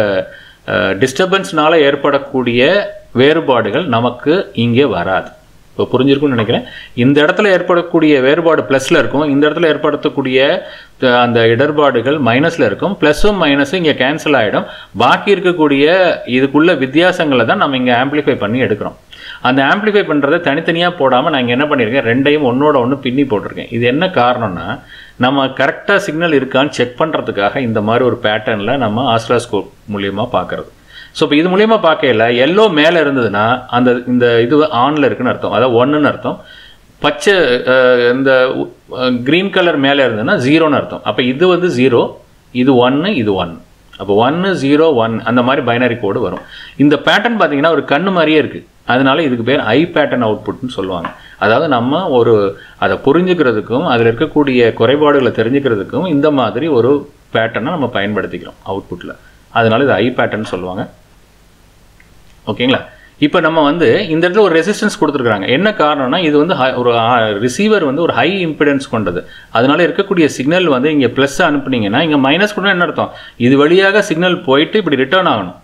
S1: டிஸ்டர்பன்ஸ்னால ஏற்படக்கூடிய வேறுபாடுகள் நமக்கு இங்கே வராது. இப்போ புரிஞ்சிருக்கும்னு நினைக்கிறேன். இந்த இடத்துல ஏற்படக்கூடிய வேறுபாடு ப்ளஸில் இருக்கும். இந்த இடத்துல ஏற்படுத்தக்கூடிய த- அந்த இடர்பாடுகள் மைனஸில் இருக்கும். ப்ளஸ்ஸும் மைனஸும் இங்கே கேன்சல் ஆகிடும் பாக்கி இருக்கக்கூடிய இதுக்குள்ள வித்தியாசங்களை தான் நம்ம இங்கே ஆம்பிளிஃபை பண்ணி எடுக்கிறோம். அந்த ஆம்பிளிஃபை பண்ணுறதை தனித்தனியாக போடாமல் நான் இங்கே என்ன பண்ணியிருக்கேன்? ரெண்டையும் ஒன்றோட ஒன்று பின்னி போட்டிருக்கேன். இது என்ன காரணம்னா நம்ம கரெக்டாக சிக்னல் இருக்கான்னு செக் பண்ணுறதுக்காக இந்த மாதிரி ஒரு பேட்டர்னில் நம்ம ஆஸ்ட்ராஸ்கோப் மூலியமாக பார்க்குறது ஸோ இப்போ இது மூலயமா பார்க்கல எல்லோ மேலே இருந்ததுன்னா அந்த இந்த இது ஆனில் இருக்குன்னு அர்த்தம். அதாவது ஒன்றுன்னு அர்த்தம். பச்சை இந்த க்ரீன் கலர் மேலே இருந்ததுன்னா ஜீரோன்னு அர்த்தம். அப்போ இது வந்து ஜீரோ இது ஒன்று இது ஒன் அப்போ ஒன்று ஜீரோ ஒன் அந்த மாதிரி பைனரி கோடு வரும். இந்த பேட்டர்ன் பார்த்தீங்கன்னா ஒரு கண்ணு மாதிரியே இருக்குது அதனால இதுக்கு பேர் ஐ பேட்டர்ன் அவுட்புட்னு சொல்லுவாங்க. அதாவது நம்ம ஒரு அதை புரிஞ்சுக்கிறதுக்கும் அதில் இருக்கக்கூடிய குறைபாடுகளை தெரிஞ்சுக்கிறதுக்கும் இந்த மாதிரி ஒரு பேட்டர்னை நம்ம பயன்படுத்திக்கிறோம் அவுட்புட்டில் அதனால இது ஐ பேட்டர்ன் சொல்லுவாங்க. ஓகேங்களா? இப்போ நம்ம வந்து இந்த இடத்துல ஒரு ரெசிஸ்டன்ஸ் கொடுத்துருக்காங்க என்ன காரணம்னா இது வந்து ஒரு ரிசீவர் வந்து ஒரு ஹை இம்பிடன்ஸ் கொண்டது. அதனால இருக்கக்கூடிய சிக்னல் வந்து இங்கே ப்ளஸ் அனுப்புனீங்கன்னா இங்கே மைனஸ் கூட என்ன அர்த்தம்? இது வழியாக சிக்னல் போயிட்டு இப்படி ரிட்டர்ன் ஆகணும்.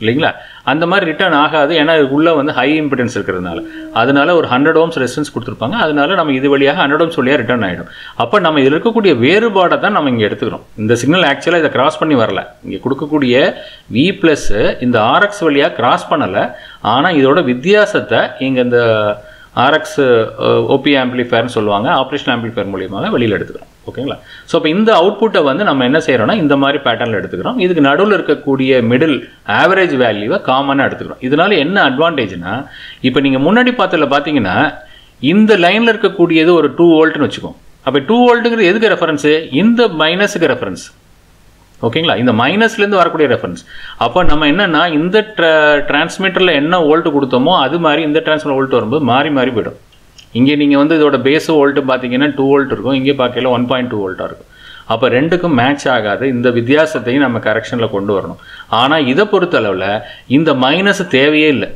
S1: இல்லைங்களா? அந்த மாதிரி ரிட்டர்ன் ஆகாது. ஏன்னா உள்ளே வந்து ஹை இம்பிடன்ஸ் இருக்கிறதுனால. அதனால ஒரு ஹண்ட்ரட் ஓம்ஸ் ரெசிஸ்டன்ஸ் கொடுத்துருப்பாங்க. அதனால நம்ம இது வழியாக ஹண்ட்ரட் ஓம்ஸ் வழியாக ரிட்டர்ன் ஆகிடும் அப்போ நம்ம இதில் இருக்கக்கூடிய வேறுபாடை தான் நம்ம இங்கே எடுத்துக்கிறோம். இந்த சிக்னல் ஆக்சுவலாக இதை கிராஸ் பண்ணி வரல. இங்கே கொடுக்கக்கூடிய வி ப்ளஸ் இந்த ஆர்எக்ஸ் வழியாக கிராஸ் பண்ணலை. ஆனால் இதோட வித்தியாசத்தை இங்கே இந்த ஆர்எக்ஸ் ஓபி ஆம்பிளிஃபயர்னு சொல்லுவாங்க. ஆப்ரேஷன் ஆம்பிளிஃபயர் மூலியமாக வெளியில் எடுத்துக்கிறோம். ஓகேங்களா? ஸோ அப்போ இந்த அவுட்புட்டை வந்து நம்ம என்ன செய்கிறோம்னா இந்த மாதிரி பேட்டர்னில் எடுத்துக்கிறோம். இதுக்கு நடுவில் இருக்கக்கூடிய மிடில் ஆவரேஜ் வேல்யூவை காமனாக எடுத்துக்கிறோம். இதனால் என்ன அட்வான்டேஜ்னா இப்போ நீங்கள் முன்னாடி பார்த்ததுல பார்த்தீங்கன்னா இந்த லைனில் இருக்கக்கூடியது ஒரு டூ வோல்ட்னு வச்சுக்கோம் அப்போ டூ வோல்ட்டுங்கிறது எதுக்கு ரெஃபரன்ஸு இந்த மைனஸுக்கு ரெஃபரன்ஸ் ஓகேங்களா? இந்த மைனஸ்லேருந்து வரக்கூடிய ரெஃபரன்ஸ் அப்போ நம்ம என்னன்னா இந்த டிரான்ஸ்மிட்டரில் என்ன வோல்ட்டு கொடுத்தோமோ அது மாதிரி இந்த டிரான்ஸ்மிட்டர் வோல்ட் வரும்போது மாறி மாறி போயிடும். இங்கே நீங்கள் வந்து இதோட பேஸ் வோல்ட்டு பார்த்தீங்கன்னா டூ வோல்ட் இருக்கும். இங்கே பார்க்கல ஒன் பாயிண்ட் டூ வோல்ட்டாக இருக்கும். அப்போ ரெண்டுக்கும் மேட்ச் ஆகாது. இந்த வித்தியாசத்தையும் நம்ம கரெக்ஷனில் கொண்டு வரணும். ஆனால் இதை பொறுத்தளவில் இந்த மைனஸ் தேவையே இல்லை.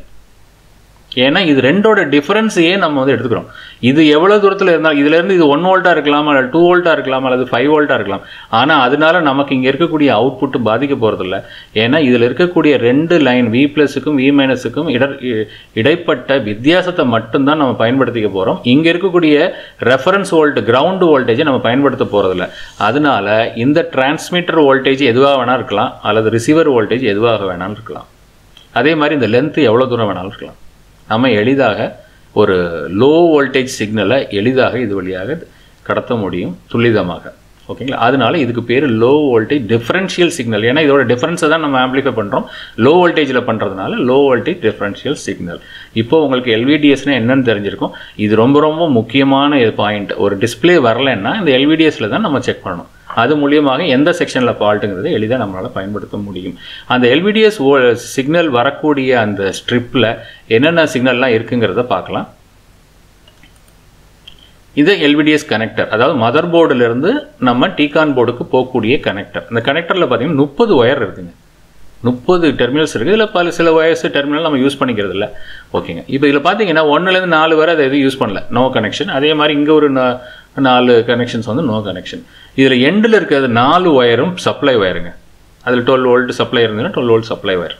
S1: ஏன்னா இது ரெண்டோட டிஃப்ரென்ஸையே நம்ம வந்து எடுத்துக்கிறோம். இது எவ்வளோ தூரத்தில் இருந்தால் இதுலேருந்து இது ஒன் வோல்ட்டாக இருக்கலாம் அல்லது டூ வோல்ட்டாக இருக்கலாம் அல்லது ஃபைவ் வோல்ட்டாக இருக்கலாம். ஆனால் அதனால நமக்கு இங்கே இருக்கக்கூடிய அவுட்புட் பாதிக்க போகிறதில்ல ஏன்னா இதில் இருக்கக்கூடிய ரெண்டு லைன் வி ப்ளஸுக்கும் வி மைனஸுக்கும் இடர் இ- இடைப்பட்ட வித்தியாசத்தை மட்டும்தான் நம்ம பயன்படுத்திக்க போகிறோம் இங்கே இருக்கக்கூடிய ரெஃபரன்ஸ் வோல்ட் கிரவுண்டு வோல்டேஜை நம்ம பயன்படுத்த போகிறதில்ல அதனால இந்த டிரான்ஸ்மிட்டர் வோல்டேஜ் எதுவாக வேணால் இருக்கலாம் அல்லது ரிசீவர் வோல்டேஜ் எதுவாக வேணாலும் இருக்கலாம். அதே மாதிரி இந்த லென்த்து எவ்வளோ தூரம் வேணாலும் இருக்கலாம். நம்ம எளிதாக ஒரு லோ வோல்டேஜ் சிக்னலை எளிதாக இது வழியாக கடத்த முடியும் துல்லிதமாக. ஓகேங்களா? அதனால இதுக்கு பேர் லோ வோல்டேஜ் டிஃபரன்ஷியல் சிக்னல் ஏன்னா இதோட டிஃபரன்ஸை தான் நம்ம ஆம்பிளிஃபை பண்ணுறோம் லோ வோல்டேஜில் பண்ணுறதுனால லோ வோல்டேஜ் டிஃபரன்ஷியல் சிக்னல் இப்போ உங்களுக்கு எல்விடிஎஸ்னால் என்னென்னு தெரிஞ்சிருக்கும். இது ரொம்ப ரொம்ப முக்கியமான பாயிண்ட் ஒரு டிஸ்ப்ளே வரலைன்னா இந்த எல்விடிஎஸில் தான் நம்ம செக் பண்ணணும். அது மூலியமாக எந்த செக்ஷனில் ஃபால்ட்டுங்கிறது எளிதாக நம்மளால் பயன்படுத்த முடியும். அந்த எல்விடிஎஸ் ஓ சிக்னல் வரக்கூடிய அந்த ஸ்ட்ரிப்பில் என்னென்ன சிக்னல்லாம் இருக்குங்கிறத பார்க்கலாம். இது எல்விடிஎஸ் கனெக்டர் அதாவது மதர் போர்டுலேருந்து நம்ம டீகான் போர்டுக்கு போகக்கூடிய கனெக்டர் இந்த கனெக்டரில் பார்த்தீங்கன்னா முப்பது ஒயர் இருக்குதுங்க. முப்பது டெர்மினல்ஸ் இருக்குது இதில் பல சில ஒயர்ஸ் டெர்மினல் நம்ம யூஸ் பண்ணிக்கிறது இல்லை ஓகேங்க இப்போ இதில் பார்த்தீங்கன்னா ஒன்றுலேருந்து நாலு வரை அதை எதுவும் யூஸ் பண்ணல. நோ கனெக்ஷன் அதே மாதிரி இங்கே ஒரு நாலு கனெக்ஷன்ஸ் வந்து நோ கனெக்ஷன் இதில் எண்டில் இருக்கிறது நாலு ஒயரும் சப்ளை ஒயருங்க அதில் டுவெல் வோல்ட் சப்ளை இருந்ததுன்னா டுவெல் வோல்ட் சப்ளை ஒயர்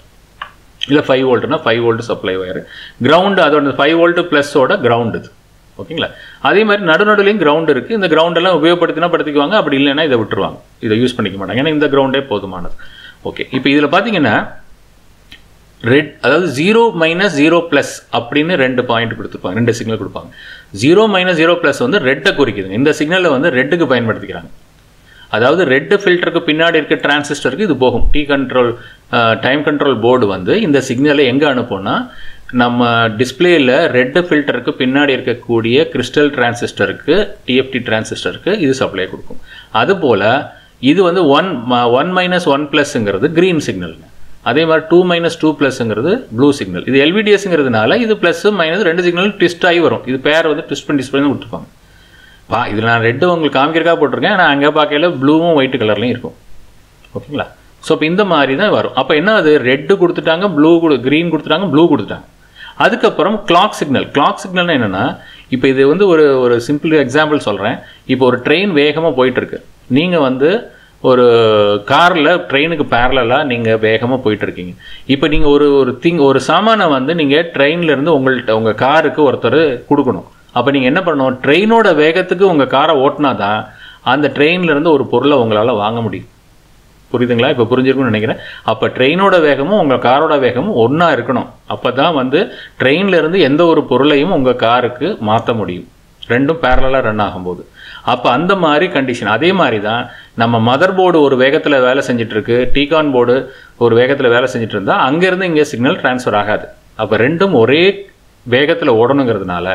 S1: இல்லை five வோல்ட்னா five volt supply wire ground அதோட ஃபைவ் வோல்ட்டு ப்ளஸ்ஸோட கிரவுண்டு இது. ஓகேங்களா? அதே மாதிரி நடுநடுலையும் கிரவுண்ட் இருக்குது இந்த கிரவுண்டெல்லாம் உபயோகப்படுத்தினா படுத்திக்குவாங்க. அப்படி இல்லைன்னா இதை விட்டுருவாங்க. இதை யூஸ் பண்ணிக்க மாட்டாங்க. ஏன்னா இந்த கிரவுண்டே போதுமானது. ஓகே. இப்போ இதில் பார்த்தீங்கன்னா ரெட் அதாவது ஜீரோ மைனஸ் ஜீரோ ப்ளஸ் அப்படின்னு ரெண்டு பாயிண்ட் கொடுத்துருப்பாங்க ரெண்டு சிக்னல் கொடுப்பாங்க. ஜீரோ மைனஸ் ஜீரோ ப்ளஸ் வந்து ரெட்டை குறிக்குது. இந்த சிக்னலை வந்து ரெட்டுக்கு பயன்படுத்திக்கிறாங்க. அதாவது ரெட்டு ஃபில்டருக்கு பின்னாடி இருக்க டிரான்சிஸ்டருக்கு இது போகும். T control time control board வந்து இந்த சிக்னலை எங்கே அனுப்போம்னா நம்ம டிஸ்பிளேயில் ரெட்டு ஃபில்டருக்கு பின்னாடி இருக்கக்கூடிய கிறிஸ்டல் டிரான்சிஸ்டருக்கு டிஎஃப்டி டிரான்சிஸ்டருக்கு இது சப்ளை கொடுக்கும். அதுபோல் இது வந்து ஒன் ஒன் மைனஸ் ஒன் ப்ளஸ்ங்கிறது க்ரீன் சிக்னலுங்க அதே மாதிரி டூ மைனஸ் டூ ப்ளஸ்ங்கிறது ப்ளூ சிக்னல் இது எல்விடிஎஸ்ங்கிறதுனால இது ப்ளஸ் மைனஸ் ரெண்டு சிக்னல் ட்விஸ்ட் ஆகி வரும். இது பேர் வந்து ட்விஸ்ட் பண்ணி டிஸ்பிளே கொடுத்துருப்பாங்க. பா இதில் நான் ரெட்டு உங்களுக்கு காமிக்கிறக்காக போட்டிருக்கேன். ஆனால் அங்கே பார்க்கல ப்ளூவும் ஒயிட் கலர்லையும் இருக்கும். ஓகேங்களா? ஸோ இப்போ இந்த மாதிரி தான் வரும். அப்போ என்ன அது ரெட்டு கொடுத்துட்டாங்க ப்ளூ கொடு க்ரீன் கொடுத்துட்டாங்க ப்ளூ கொடுத்துட்டாங்க. அதுக்கப்புறம் கிளாக் சிக்னல் கிளாக் சிக்னல்னா என்னென்னா இப்போ இது வந்து ஒரு ஒரு சிம்பிள் எக்ஸாம்பிள் சொல்கிறேன் இப்போ ஒரு ட்ரெயின் வேகமாக போயிட்டுருக்கு நீங்கள் வந்து ஒரு காரில் ட்ரெயினுக்கு பேரலாக நீங்கள் வேகமாக போயிட்டுருக்கீங்க. இப்போ நீங்கள் ஒரு ஒரு திங் ஒரு சாமானை வந்து நீங்கள் ட்ரெயின்லேருந்து உங்கள்கிட்ட உங்கள் காருக்கு ஒருத்தர் கொடுக்கணும். அப்போ நீங்கள் என்ன பண்ணணும்? ட்ரெயினோட வேகத்துக்கு உங்கள் காரை ஓட்டினா தான் அந்த ட்ரெயின்லேருந்து ஒரு பொருளை உங்களால் வாங்க முடியும். புரியுதுங்களா? இப்போ புரிஞ்சிருக்கும்னு நினைக்கிறேன். அப்போ ட்ரெயினோட வேகமும் உங்கள் காரோட வேகமும் ஒன்றா இருக்கணும். அப்போ தான் வந்து ட்ரெயின்லேருந்து எந்த ஒரு பொருளையும் உங்கள் காருக்கு மாற்ற முடியும். ரெண்டும் பேரலாக ரன் ஆகும்போது. அப்போ அந்த மாதிரி கண்டிஷன் அதே மாதிரி தான் நம்ம மதர் போர்டு ஒரு வேகத்தில் வேலை செஞ்சிட்ருக்கு டீகான் போர்டு ஒரு வேகத்தில் வேலை செஞ்சுட்டு இருந்தால் அங்கேருந்து இங்கே சிக்னல் ட்ரான்ஸ்ஃபர் ஆகாது. அப்போ ரெண்டும் ஒரே வேகத்தில் ஓடணுங்கிறதுனால